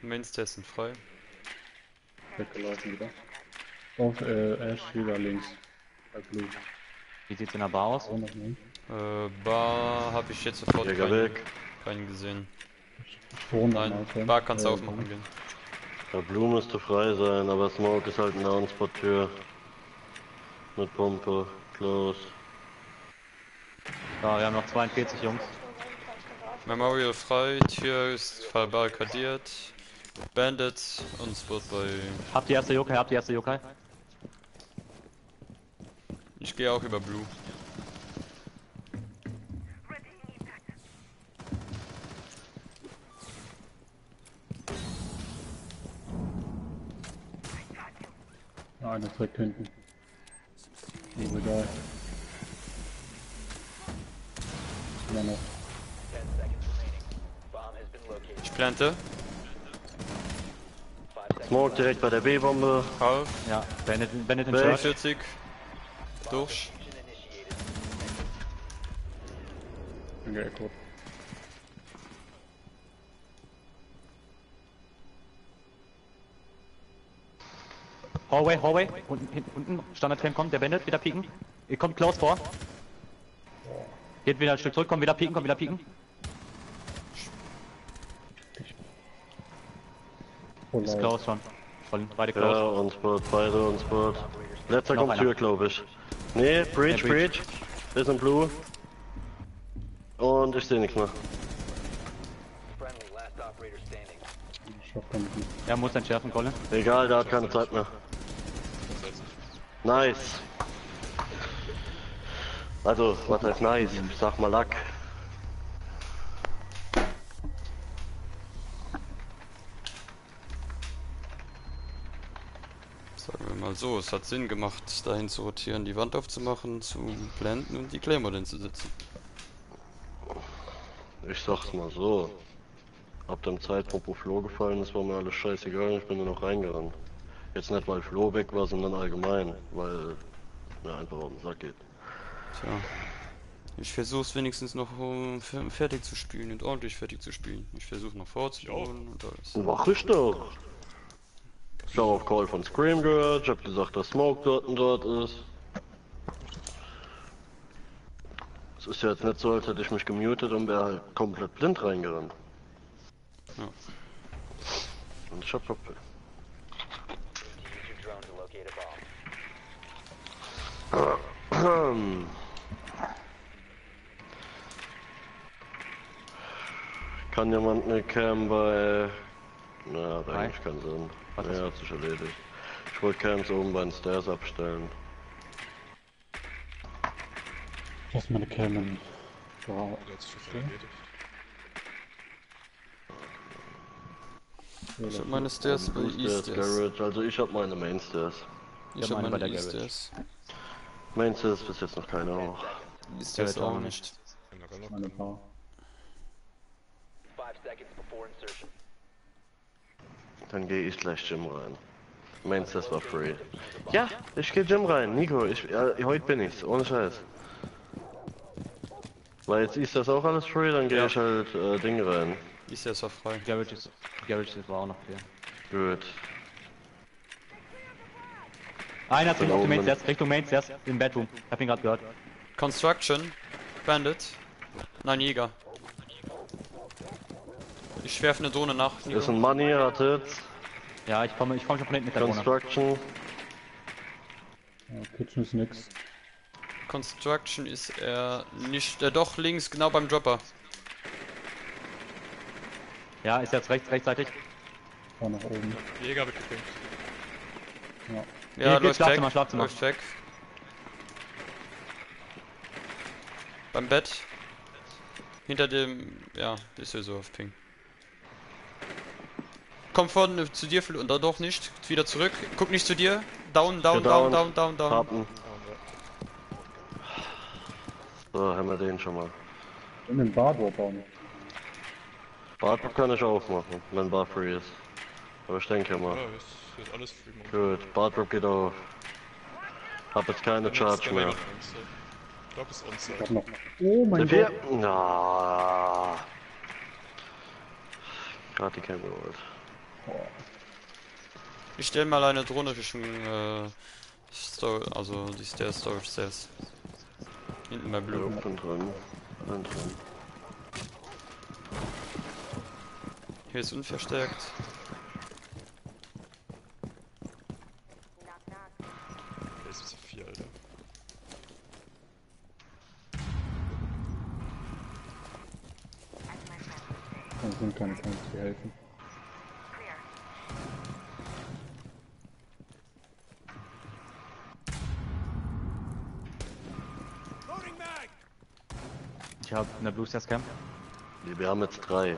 Mainstairs sind frei. Weggelaufen wieder. Auf äh, Ash, Jäger links. Bei Blue. Wie sieht's in der Bar aus? Auch noch nicht. Äh, Bar habe ich jetzt sofort Jäger keinen, weg. keinen gesehen. Schon Nein, Cam. Bar kannst du Äh, aufmachen gehen. Der Blue müsste frei sein, aber Smoke ist halt eine Downspot-Tür. Mit Pumpe, close. Ja, wir haben noch 42 Jungs. Memorial frei, Tür ist verbarrikadiert. Bandit und Spot bei. Habt die erste Yokai, habt die erste Yokai? Ich gehe auch über Blue. Ja, einer direkt hinten. Ist egal. Immer noch. 10 seconds remaining. Bomb has been located. Ich plante. 5 seconds Smoke direkt bei der B-Bombe. Half. Ja, Bandit, Bandit in. Church. 40. Durch. Bin geechoed. Hallway, Hallway. Unten, hinten, unten. Standard-Cam kommt, der Bandit, wieder pieken. Ihr kommt close vor. Geht wieder ein Stück zurück, kommt wieder pieken, kommt wieder pieken. Oh, Ist close schon. Voll, beide close. Ja, on spot, beide on spot. Letzter Noch kommt. Tür, glaube ich. Nee, Breach, Ja, Breach. Breach. Ist in Blue. Und ich sehe nichts mehr. Er muss entschärfen, Colin. Egal, der hat keine Zeit mehr. Nice. Also, was heißt nice? Ich sag mal Lack. Sagen wir mal so, es hat Sinn gemacht, dahin zu rotieren, die Wand aufzumachen, zu blenden und die Claymore setzen. Ich sag's mal so. Ab dem Zeitpunkt, wo Flo gefallen ist, war mir alles scheißegal. Ich bin nur noch reingerannt. Jetzt nicht, weil Flo weg war, sondern allgemein, weil mir einfach auf den Sack geht. Tja. Ich versuch's wenigstens noch um, fer- fertig zu spielen und ordentlich fertig zu spielen. Ich versuche noch vorzuspulen und alles. Mach ich doch. Ich hab auf Call von Scream gehört, ich hab gesagt, dass Smoke dort und dort ist. Es ist ja jetzt nicht so, als hätte ich mich gemutet und wäre halt komplett blind reingerannt. Ja. Und ich hab bomb. Kann jemand eine Cam bei... Na, hat Nein. eigentlich keinen Sinn. Was ja, hat sich erledigt. Ich wollte Cams oben bei den Stairs abstellen. Lass meine Cam in. Wow. Ich hab meine Stairs bei Stairs, E-Stairs. Garage, also ich hab meine Main Stairs. Ich hab meine meine bei der E-Stairs. Main Stairs bis jetzt noch keine auch. E-Stairs Garage auch auch nicht. Meine Bar. Five seconds before insertion. Dann gehe ich gleich Gym rein. Main Stairs war free. Ja, ich gehe Gym rein. Nico, ich, ja, heute bin ich's, ohne Scheiß. Weil jetzt ist das auch alles free, dann gehe Ja. ich halt äh, Ding rein. E-Stairs war frei. Garage ist, Garage ist, war auch noch hier. Gut. Einer Bin Richtung Main in- Stairs, Richtung Main Stairs, im Bedroom. Ich hab ihn gerade gehört. Construction. Bandit. Nein, Jäger. Ich werfe eine Drohne nach. Ist Nico. ein Money, Hits. Ja, ich komme ich komm schon von hinten mit der Drohne. Construction. Ja, Kitchen ist nix. Construction ist er nicht. Äh, doch, links, genau beim Dropper. Ja, ist jetzt rechts, rechtsseitig. Fahr nach oben. Jäger weggepinkt. Ja. Ja, Hier, läuft Schlafzimmer, weg. Schlafzimmer. Läuft weg. Beim Bett. Hinter dem. Ja, ist ja so auf Ping. Komm vorne zu dir, und da doch nicht. Wieder zurück. Guck nicht zu dir. Down, down, down, down, down, down. Haben. So, haben wir den schon mal. In den Bardoor bauen. Bartop kann ich aufmachen, wenn Bar free ist. Aber ich denke mal. Ja, ist, ist alles free. Gut, Bartop geht auf. Hab jetzt keine Jetzt Charge mehr. Ich glaub, ist Ich onside. hab noch. Oh mein Der Gott. Na. Gerade die Cam geholt. Ich stell mal eine Drohne Richtung äh, Store, also die Stairs, Storage Stairs. Hinten bei Ja, Blue. drin. Bin drin. Hier ist unverstärkt. Okay, es ist 4, Alter. Da sind keine Cams, die helfen. Eine Blue Stairs Cam. Nee, Wir haben jetzt drei.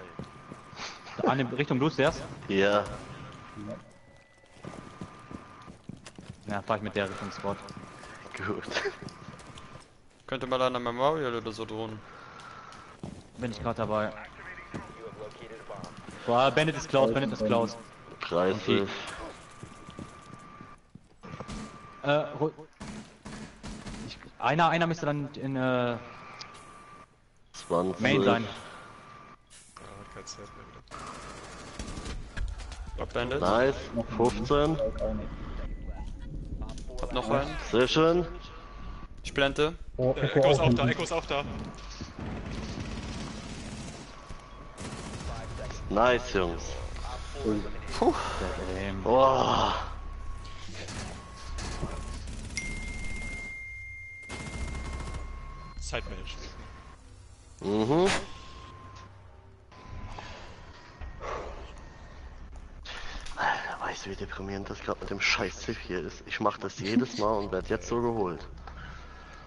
An dem Richtung Blue Stairs. Ja. Ja, fahr ich mit der Richtung Spot. Gut. Könnte mal einer Memorial oder so drohen. Bin ich gerade dabei. Boah, Bandit ist close, Bandit ist close. 30. Äh, ru- ich, einer, einer müsste dann in äh, 20. Main sein. Ja, hat keine Zeit mehr wieder. Bandit. Nice. 15. Auch einer. Noch ein. Sehr schön. Ich blende. Oh, Äh, Echo ist auch da. Echo ist auch da. Nice, Jungs. Ähm, Boah. Zeitmanagement. Mhm. Alter, weißt du, wie deprimierend das gerade mit dem scheiß Ziff hier ist? Ich mach das jedes Mal und werd jetzt so geholt.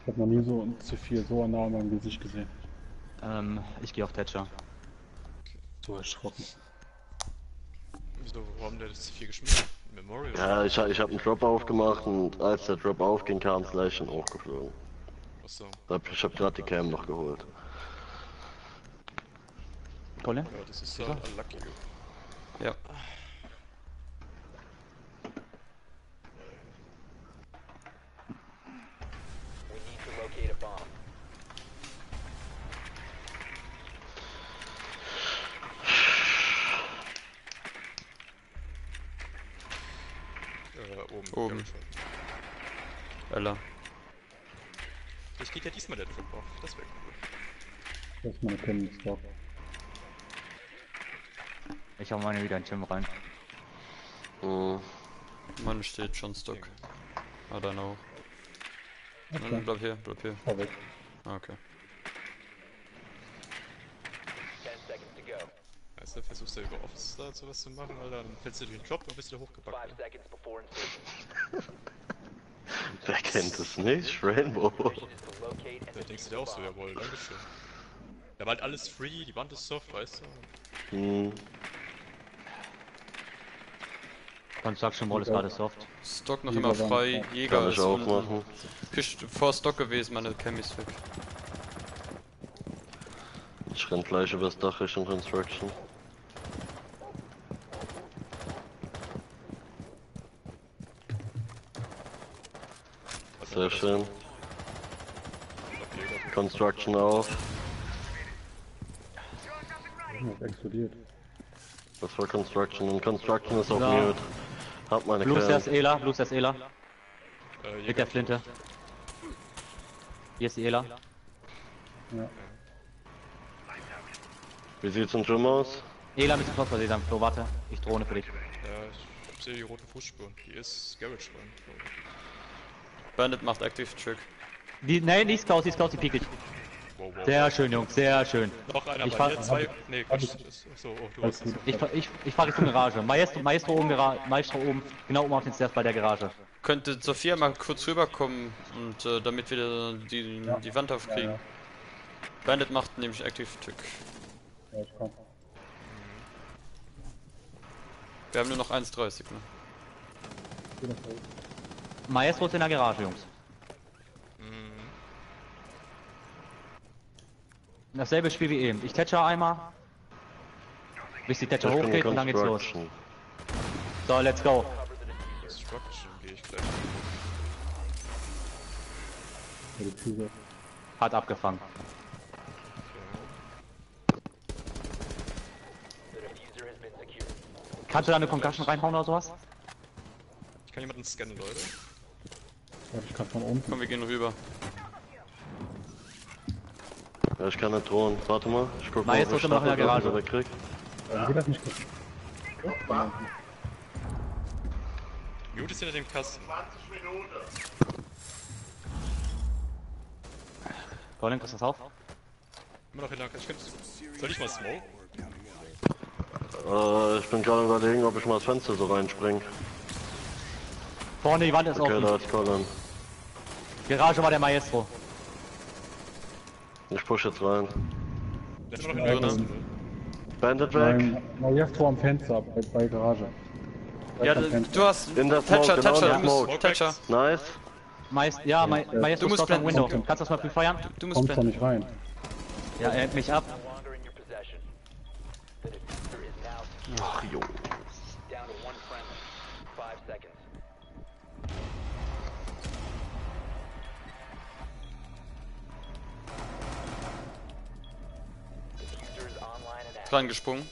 Ich hab noch nie so ein C4 so nah an meinem Gesicht gesehen. ähm, ich gehe auf Thatcher. So erschrocken. Wieso, warum der das C4 geschmissen? Memorial? Ja, ich, ich habe einen Drop aufgemacht und als der Drop aufging, kam es gleich schon hochgeflogen. Achso. Ich habe gerade die Cam noch geholt. Colin? Ja, das ist ja unlucky. Ja. We need to locate a bomb. Äh, oben. Ella. Vielleicht geht ja diesmal der Drop auf. Das wäre cool. Das ist meine Stop. Ich hau meine wieder in Gym rein. Mhm. Mann steht schon Stock. I don't know. Nein, Okay. bleib hier, bleib hier. Fahr weg. Ah, Okay. 10 seconds to go. Weißt du, versuchst du über Office da sowas zu machen, Alter, dann fällst du durch den Drop und bist wieder 5 hochgepackt. Ne? seconds before insertion. Wer kennt es nicht? Rainbow. Da denkst du dir auch so, jawohl, dankeschön. Da war halt alles free, die Wand ist soft, weißt du? Mhm. Construction Wall ist gerade soft. Stock noch Jäger immer frei. Jäger Kann ist unten. vor Stock gewesen, meine Cam ist weg. Ich renn gleich übers Dach Richtung Construction. Sehr schön. Construction. Das explodiert. Das war Construction und Construction ist auf Ja. Mute. Hab meine Blue Cam. Stairs Ela, Blue Stairs Ela. Äh, Mit der Flinte. Hier ist die Ela. Ja. Wie sieht's im Gym aus? Ela mit dem Schloss versehen, Flo, warte. Ich drohne für dich. ja, ich sehe die roten Fußspuren. Hier ist Garage rein. Bandit macht Active Trick. Die, nein, die ist Klaus, die ist Klaus, die piekelt. Wow, wow. Sehr schön, Jungs, sehr schön. Noch einer Ich bei fahr- mir, zwei. Nee, Quatsch. So, oh, du hast. Ich, ich, ich fahre Richtung Garage. Maestro, Maestro oben, Maestro oben, genau oben auf den Stairs bei der Garage. Könnte Sophia mal kurz rüberkommen und äh, damit wir die, Ja. die Wand Ja, aufkriegen. ja. Bandit macht nämlich Active Trick. ja, ich komm. Wir haben nur noch 1,30, ne? Maestro ist in der Garage, Jungs. Dasselbe Spiel wie eben. Ich tätsche einmal. Bis die in hochgeht und dann geht's los. So, let's go. Hat abgefangen. Kannst du da eine Concussion reinhauen oder sowas? Ich kann jemanden scannen, Leute. Ich kann von unten. Komm, wir gehen rüber. Ja, ich kann nicht drohen. Warte mal, ich guck mal, Maestro ob ich noch in der Garage. wegkrieg. Ja. Geht das nicht gut? Mute ist hinter dem Kasten. Colin, kriegst du das auf? Immer noch hinter dem Kasten. Soll ich mal smoke? Äh, ich bin gerade überlegen, ob ich mal das Fenster so reinspring. Vorne, die Wand ist Okay, da offen. ist Colin. Garage war der Maestro. Ich push jetzt rein. Der ist noch Ja. Bandit weg. Nein, Maestro am Fenster bei, bei Garage. Ja, du, du hast In der Thatcher, Smoke, genau in Thatcher, der du musst Smoke. Thatcher. Nice. Meist, ja, Ma Maestro Du musst blenden. Window. Kannst du das mal befeuern? Du musst Kommst doch blenden. nicht rein. Ja, er hält mich ab. dran gesprungen.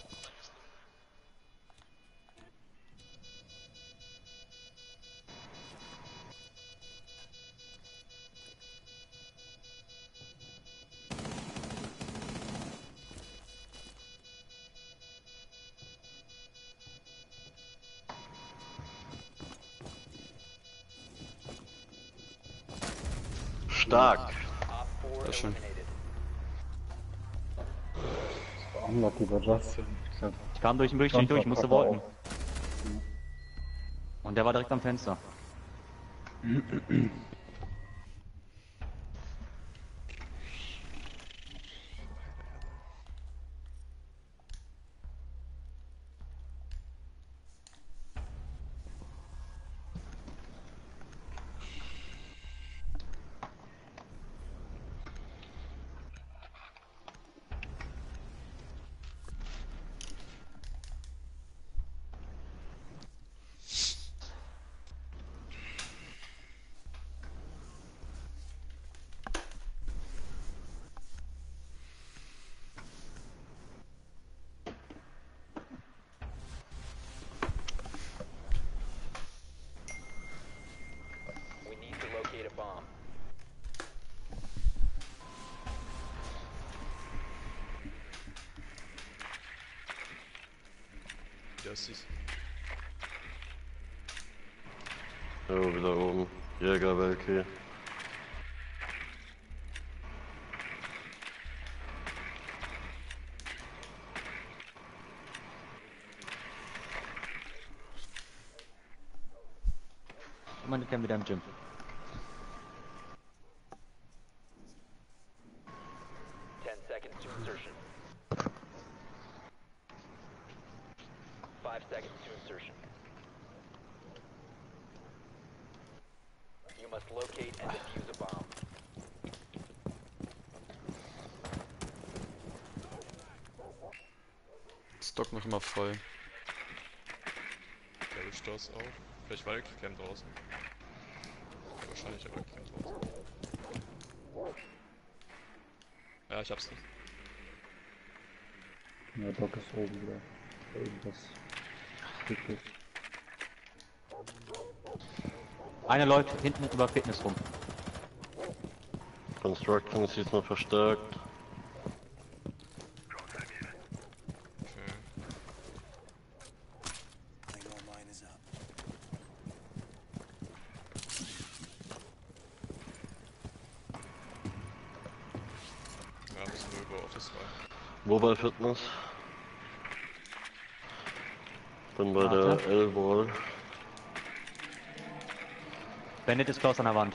Stark. Unlucky bei Justin. Ich kam durch den Bildschirm durch, ich musste walken. Und der war direkt am Fenster. We need to locate a bomb. Ja, ist dies. Jo, wieder oben. Jäger, Welke. Und meine Cam wieder im Gym. Ten seconds to insertion. Five seconds to insertion. You must locate and defuse a bomb. Stock noch immer voll. Der Stoß auf. Vielleicht war der Cam draußen. Wahrscheinlich der Cam draußen. Ja, ich hab's nicht. Ja, Doc ist oben wieder. Irgendwas. Dickes. Einer läuft hinten über Fitness rum. Construction ist diesmal verstärkt. Okay. Ja, müssen wir über Office rein. Mobile Fitness. Bin bei Warte. der L-Wall. Bandit ist close an der Wand.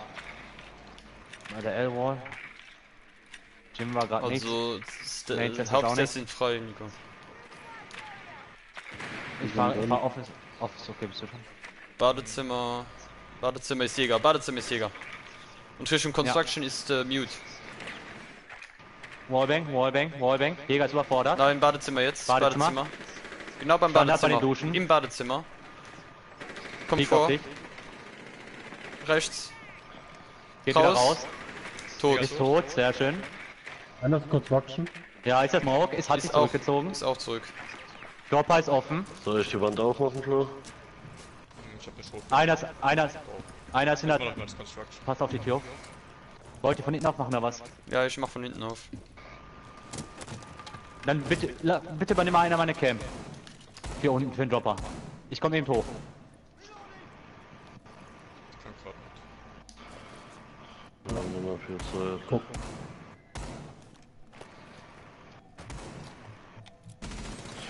Bei der L-Wall. Jim war gerade nicht. Also, ist auch Hauptsächlich nicht. sind frei, Nico. Ich fahr, ich fahr Office. Office, okay, bist du schon. Badezimmer. Badezimmer ist Jäger, Badezimmer ist Jäger. Und Richtung Construction ist äh, Mute. Wallbang, Wallbang, Wallbang. Jäger ist überfordert. Nein, Badezimmer jetzt. Badezimmer. Genau beim Standard bei den Badezimmer. Duschen. Im Badezimmer. Kommt Peek auf vor. dich. Rechts. Geht Raus. wieder raus. Tot. Ist tot, sehr schön. Einer ist Construction. Ja, ist der Smoke, ist, hat Ist sich auch- zurückgezogen. Ist auch zurück. Dropper ist offen. Soll ich die Wand aufmachen, Flo? Hm, Ich hab eine Schrot. Einer ist, einer ist, einer ist hinter. das. Passt auf die Tür. Wollt ihr von hinten aufmachen oder was? Ja, ich mach von hinten auf. Dann bitte, la, bitte übernimm einer meine Cam. Hier unten für den Dropper. Ich komme eben hoch. Ich kann grad nicht. Wir haben nicht mehr viel Zeit. Guck.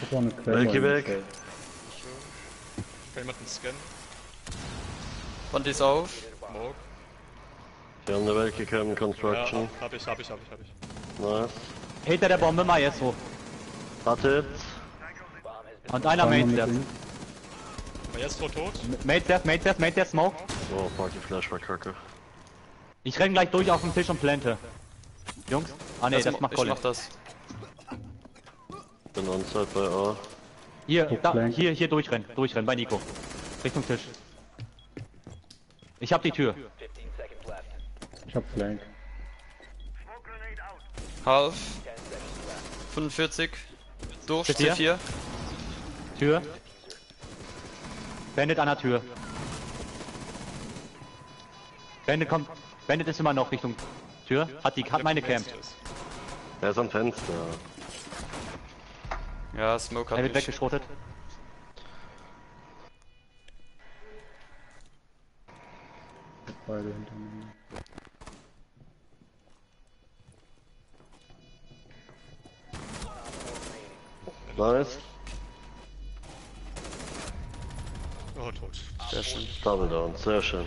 Ich hab eine Quelle. Welche im weg? Feld. Kann jemand einen Scan? Wand ist auf. Smoke? Wir haben eine Welke Cam Ja, Construction. hab ich, hab ich, hab ich, hab ich. Nice. Hinter der Bombe mal jetzt hoch. Wartet. Und einer Main. Aber jetzt tot tot? Main Stairs, Main Stairs, Main Stairs, Smoke. Oh, fuck, die Flash war kacke. Ich renn gleich durch auf den Tisch und plante. Jungs? Ah ne, das mo- macht ich Colin. mach das. Bin on-site bei A. Hier, da, hier, hier durchrennen, durchrennen bei Nico. Richtung Tisch. Ich hab die Tür. 15 seconds left. Ich hab Flank. Smoke grenade out. Half. 10 seconds left. 45. Durch. C4. C4. Tür. Bandit an der Tür. Bandit kommt. Bandit ist immer noch Richtung Tür. Hat die, hat meine Cam. Er ist am Fenster. Ja, Smoke Er hat wird mich. weggeschrotet. Beide hinter mir. Nice. Oh, tot. Sehr schön. Double down, sehr schön.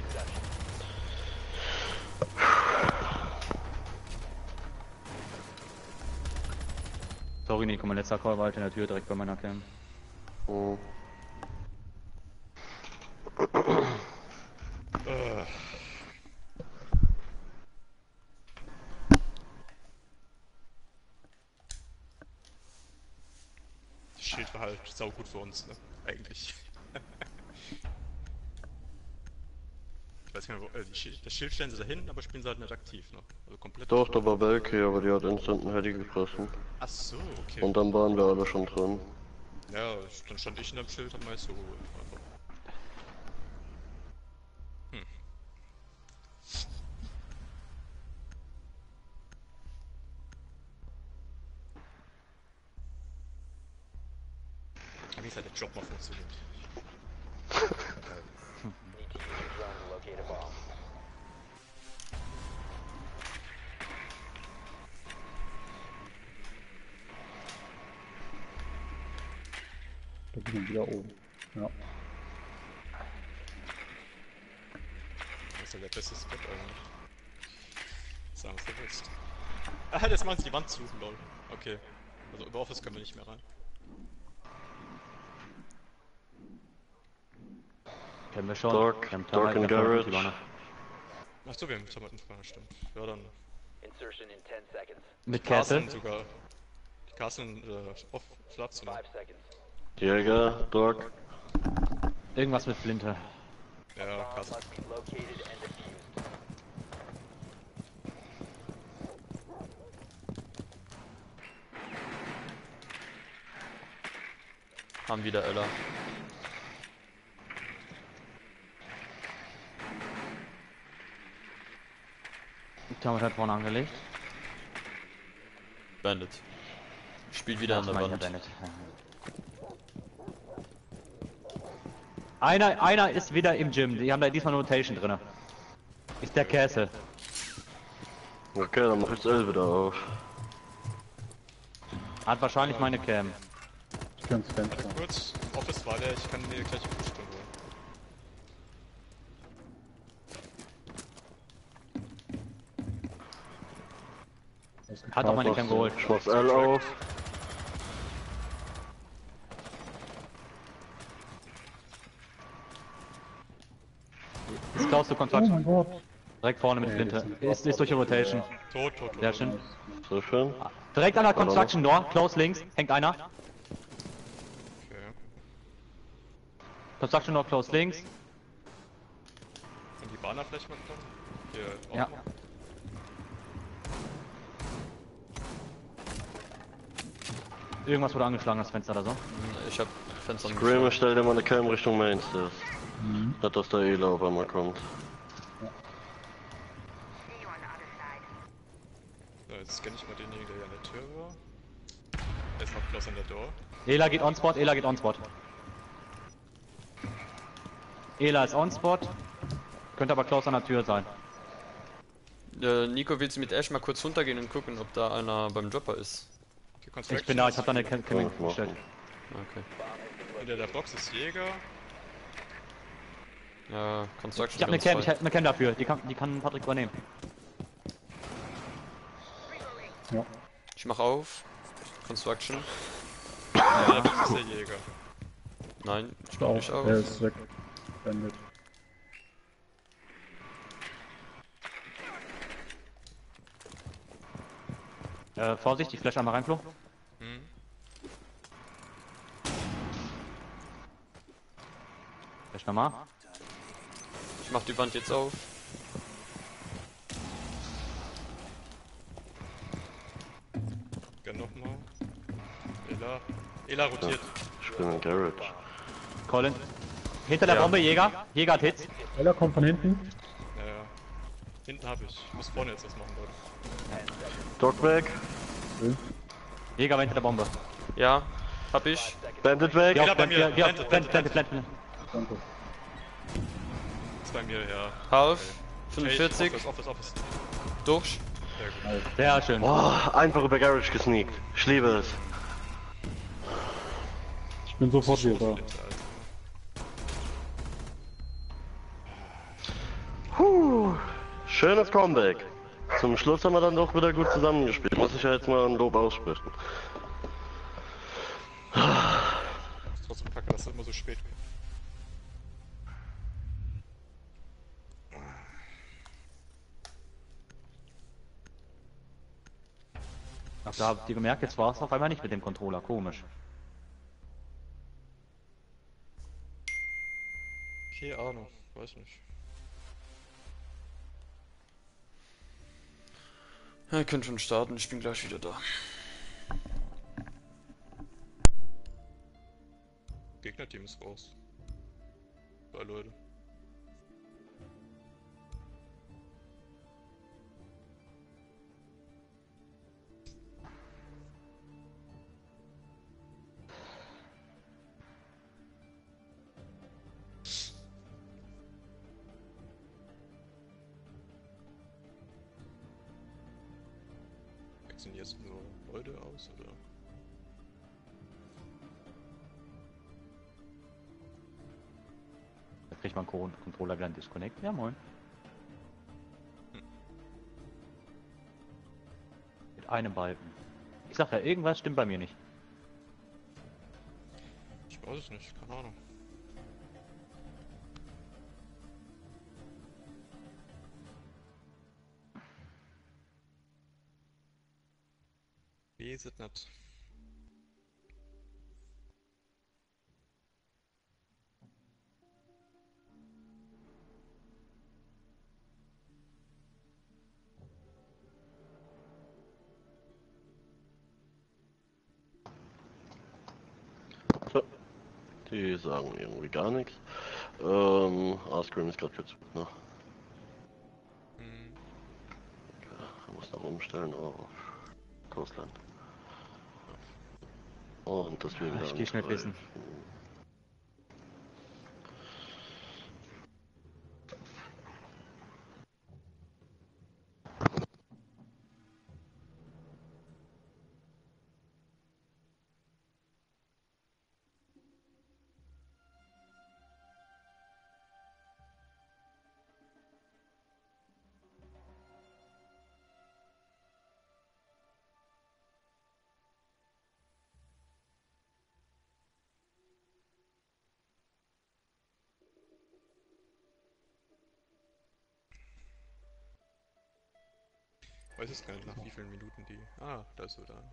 Sorry, Nico, mein letzter Call war halt in der Tür direkt bei meiner Cam. Mhm. Äh. Das Halt saugut für uns, ne? Eigentlich. ich weiß nicht mehr, wo, äh, die das Schild stellen sie da hin, aber spielen sie halt nicht aktiv noch. Also komplett. Doch, da war Belki, aber die hat instant einen Heady gefressen. Ach so, okay. Und dann waren wir alle schon drin. Ja, dann stand ich in dem Schild, hab mal so geholt. Einfach. Hm. Aber wie ist halt der Job mal funktioniert? Need to use your drone to locate a bomb. Da bin ich wieder oben. Ja. Das ist ja der beste Spot eigentlich. Sagen was du willst. Ah, das machen sie die Wand zu, lol. Okay. Also über Office können wir nicht mehr rein. Kennen wir schon. Dark- Wir Termite and Garage. Achso, wir haben Tomatenfragen, stimmt. Ja, dann. Insertion in 10 seconds. Mit Castle Castle. sogar. Die Castle äh, auf Schlafzimmer. 5 seconds. Jäger, Dog. Irgendwas mit Flinte. Ja, Castle. must be located and defused. Haben wieder Ella. Thomas hat vorne angelegt. Bandit. Spielt wieder an der Ach, Wand. Bennett. Einer, einer ist wieder im Gym. Die haben da diesmal eine Rotation drin. Ist der Castle. Okay, dann mach ich das L wieder auf. Hat wahrscheinlich meine Cam. Kann ins Fenster. Warte kurz. Office war der, ich kann mir gleich einen Push holen. Hat auch meine Cam geholt. Ich mach's L auf. Ist Klaus zu Oh Kontakt. mein Gott. Direkt vorne mit Flinte. Ist, ist durch die Rotation. Tot, tot, tot. Sehr schön. Sehr schön. Direkt an der Construction Door. Close links. Hängt einer. Okay. Construction Door close links. Und die Bahner vielleicht mal kommen? Hier, Ja. auch. Irgendwas wurde angeschlagen, das Fenster oder so. Ich hab Fenster Screamer, stell dir mal eine Cam Richtung Mainstairs. Nicht, dass der Ela auf einmal kommt. So, jetzt scanne ich mal denjenigen, der hier an der Tür war. Er ist noch close an der Door. Ela geht on Spot, Ela geht on Spot. Ela ist on Spot. Könnte aber close an der Tür sein. Äh, Nico, willst du mit Ash mal kurz runtergehen und gucken, ob da einer beim Dropper ist? Okay, Ich bin da, ich habe da eine Cam Kann Cam ich machen. gestellt. Okay. Hinter der Box ist Jäger. Ja, Construction. Ich habe eine Cam, ich habe eine Cam dafür. Die kann, die kann Patrick übernehmen. Ja. Ich mach auf. Construction. Der Box ist der Jäger. Nein, ich mach nicht auf. Er ist weg. Bandit. Äh, Vorsicht, die Flash einmal reinfloh. Hm. Flash nochmal. Ich mach die Wand jetzt auf. Gern nochmal. Ela. Ela rotiert. Ich bin im Garage. Colin. Hinter der Ja. Bombe, Jäger. Jäger hat Hits. Ella kommt von hinten. Ja, ja. Hinten hab ich. Ich muss vorne jetzt was machen, Leute. Dog weg. Jäger war hinter der Bombe. Ja, hab ich. Bandit weg. Die auf bei mir. Blend, Blend, Blend, Blend. Danke. Ist bei mir, ja. Half. Okay, 45. Office, Office, Office. Durch. Sehr gut. Sehr schön. Oh, einfach über Garage gesneakt. Ich liebe es. Ich bin sofort wieder da. Alter. Puh, schönes Comeback. Zum Schluss haben wir dann doch wieder gut zusammengespielt. Muss ich ja jetzt mal ein Lob aussprechen. Ist trotzdem kacke, dass er immer so spät kommt. Ach, da habt ihr gemerkt, jetzt war es auf einmal nicht mit dem Controller. Komisch. Keine Ahnung, weiß nicht. Ja, ihr könnt schon starten, ich bin gleich wieder da. Gegnerteam ist raus. Zwei Leute. Wechseln jetzt nur Leute aus, oder? Da kriegt man Con- Controller wieder einen Disconnect. Ja, moin. Mit einem Balken. Ich sag ja, irgendwas stimmt bei mir nicht. Ich weiß es nicht, keine Ahnung. Es nicht. So. Die sagen irgendwie gar nichts. Ähm, Arscream ist gerade kurz. Ne? Hm, Er muss noch umstellen auf Coastland. Und das will Ich dann geh weiß es gar nicht, nach wie vielen Minuten die. Ah, da ist er da.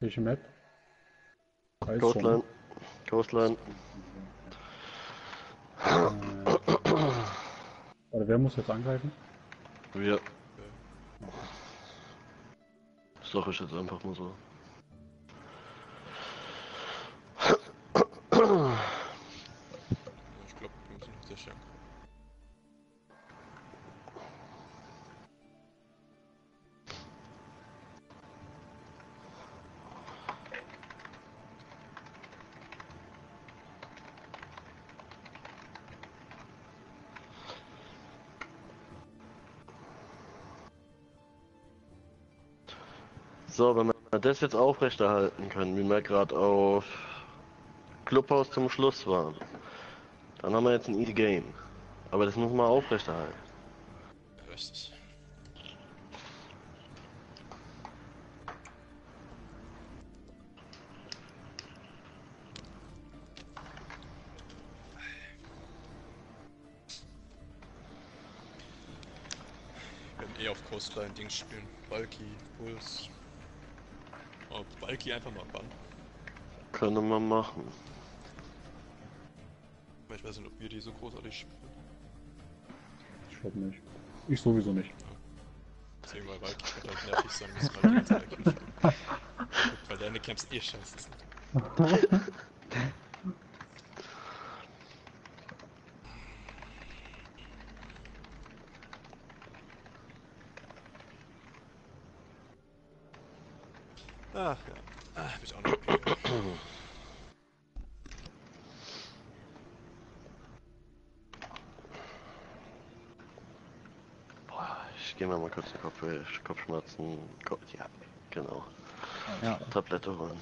Welche Map? Weiß Coastline. Coastline. Warte, wer muss jetzt angreifen? Wir. Das sag ich jetzt einfach mal so. So, wenn wir das jetzt aufrechterhalten können, wie wir gerade auf Clubhaus zum Schluss waren, dann haben wir jetzt ein Easy Game. Aber das muss man aufrechterhalten. Richtig. Wir werden eh auf Coastline Dings spielen. Balki, Puls. Oh, Balki einfach mal bannen. Können wir machen. Weil ich weiß nicht, ob wir die so großartig spielen. Ich glaube nicht. Ich sowieso nicht. Deswegen, weil Balki wird halt nervig sein, müssen halt jetzt alle spielen. Weil deine Camps eh scheiße sind. Ach ja. Ah, hab ich auch noch. Okay. Boah, ich gehe mir mal kurz den Kopf, Kopfschmerzen. Kopf, ja, genau. Ja. Tablette holen.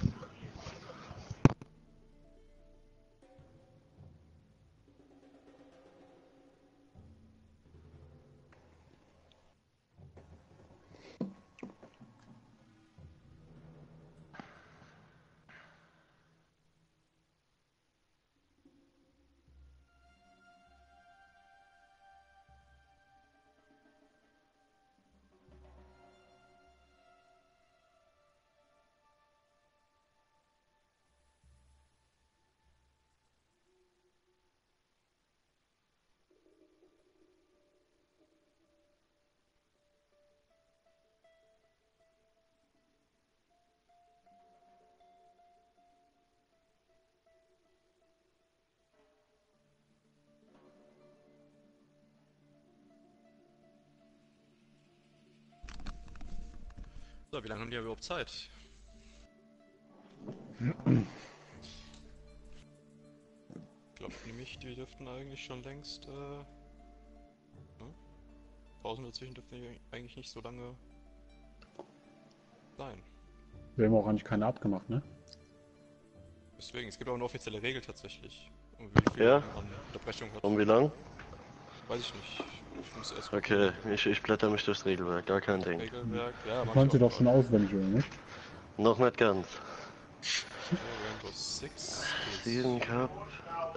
So, wie lange haben die überhaupt Zeit? Ich glaube nämlich, die dürften eigentlich schon längst. Äh, ne? Pausen dazwischen dürften die eigentlich nicht so lange sein. Wir haben auch eigentlich keine abgemacht, ne? Deswegen, es gibt auch eine offizielle Regel tatsächlich. Und wie viel Ja? man Unterbrechung hat, Um wie lang? Weiß ich nicht. Ich muss erst Okay, ich, ich blätter mich durchs Regelwerk, gar kein Ding. Regelwerk, ja, mach ich sie auch doch schon auswendig, oder nicht? Noch nicht ganz. Season Cup,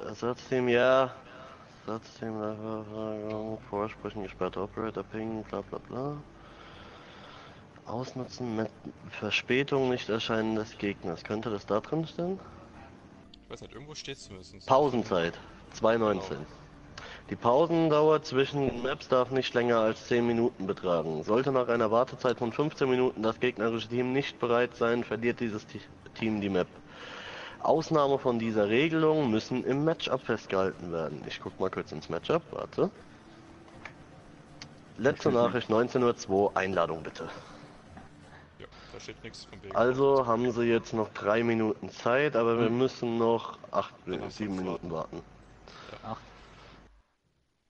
Ersatzteam, ja. Ersatzteam, Nachverfragung, Vorsprechen, gesperrter Operator, Ping, bla bla bla. Ausnutzen mit Verspätung nicht erscheinen des Gegners. Könnte das da drin stehen? Ich weiß nicht, irgendwo steht zumindest. Pausenzeit, 2.19. Die Pausendauer zwischen den Maps darf nicht länger als 10 Minuten betragen. Sollte nach einer Wartezeit von 15 Minuten das gegnerische Team nicht bereit sein, verliert dieses Team die Map. Ausnahme von dieser Regelung müssen im Matchup festgehalten werden. Ich guck mal kurz ins Matchup, warte. Letzte Nachricht 19.02 Uhr, Einladung bitte. Ja, da steht nichts von wegen. Also haben sie jetzt noch drei Minuten Zeit, aber wir müssen noch acht, sieben Minuten warten.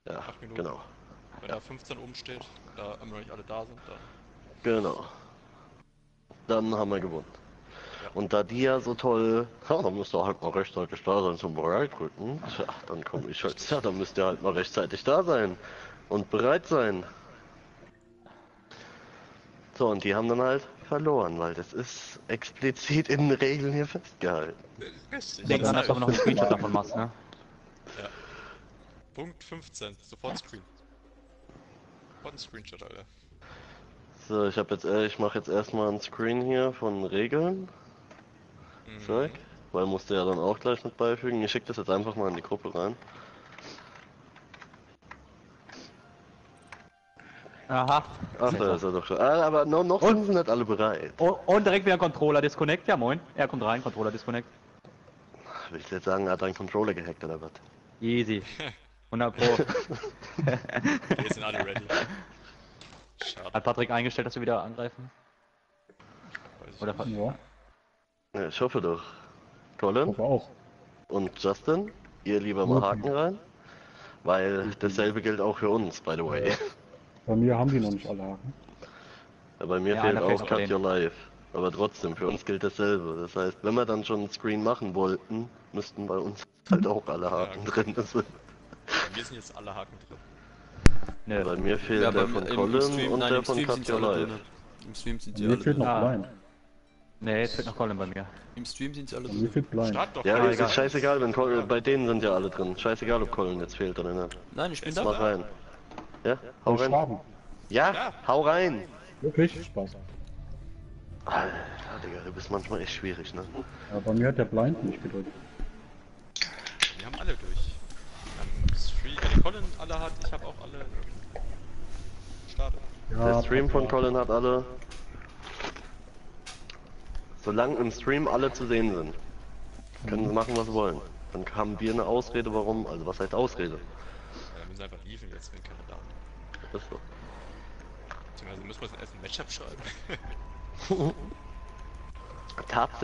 Ja, Acht Minuten. genau. Wenn da 15 oben steht, da immer noch nicht alle da sind, dann. Genau. Dann haben wir gewonnen. Ja. Und da die ja so toll, ja, dann müsst ihr halt mal rechtzeitig da sein zum Bereitdrücken. Tja, dann komme ich halt, ja, dann müsst ihr halt mal rechtzeitig da sein und bereit sein. So, und die haben dann halt verloren, weil das ist explizit in den Regeln hier festgehalten. Richtig. Denk dran, dass du aber noch einen Screenshot davon machst, ne? Punkt 15, sofort Screen. Sofort ein Screenshot, Alter. So, ich habe jetzt, äh, ich mache jetzt erstmal einen Screen hier von Regeln. Mhm. Zeug, weil musste ja dann auch gleich mit beifügen. Ich schicke das jetzt einfach mal in die Gruppe rein. Aha. Ach, da ist er doch schon. Ah, aber noch, noch sind sie nicht alle bereit. Oh, und direkt wieder ein Controller Disconnect, ja moin. Er kommt rein, Controller Disconnect. Willst du jetzt sagen, er hat einen Controller gehackt oder was? Easy. 100 Pro. Wir sind alle ready. Schade, Hat Patrick eingestellt, dass wir wieder angreifen? weiß ich Oder nicht. Ja, Ja, ich hoffe doch. Colin hoffe auch. und Justin, ihr lieber mal Haken rein. Weil dasselbe gilt auch für uns, by the way. Bei mir haben die noch nicht alle Haken. Ja, Bei mir Ja, fehlt auch Cut. Your Life. Aber trotzdem, für uns gilt dasselbe. Das heißt, wenn wir dann schon einen Screen machen wollten, müssten bei uns halt auch alle Haken gut. drin sein. Bei mir sind jetzt alle Haken drin. Nö. Bei mir fehlt Ja, der von Colin Stream- und nein, der im von Stream Cut sind sie Your alle Life. drin. Im Stream sind sie mir alle fehlt drin. noch. Blind. Nee, jetzt fehlt noch Colin bei mir. Im Stream sind sie alle Bei mir drin. fehlt Blind. Start doch Ja, es ist scheißegal, wenn Colin, bei denen sind ja alle drin. Scheißegal, ob Colin jetzt fehlt oder nicht. Nein, ich bin Mach da. rein. Ja, hau rein. Ja, Ja. hau rein. Wirklich? Spaß. Alter, Digga, du bist manchmal echt schwierig, ne? Ja, bei mir hat der Blind nicht gedrückt. Wir haben alle durch. Colin alle hat, ich habe auch alle. Startet. Ja, Der Stream von. Colin hat alle. Solange im Stream alle zu sehen sind, können sie machen, was sie wollen. Dann haben wir eine Ausrede, warum. Also, was heißt Ausrede? Ja, müssen einfach liefen jetzt, wenn keiner da ist. Ist so. Beziehungsweise müssen wir jetzt erst ein Matchup schreiben. Tatsächlich.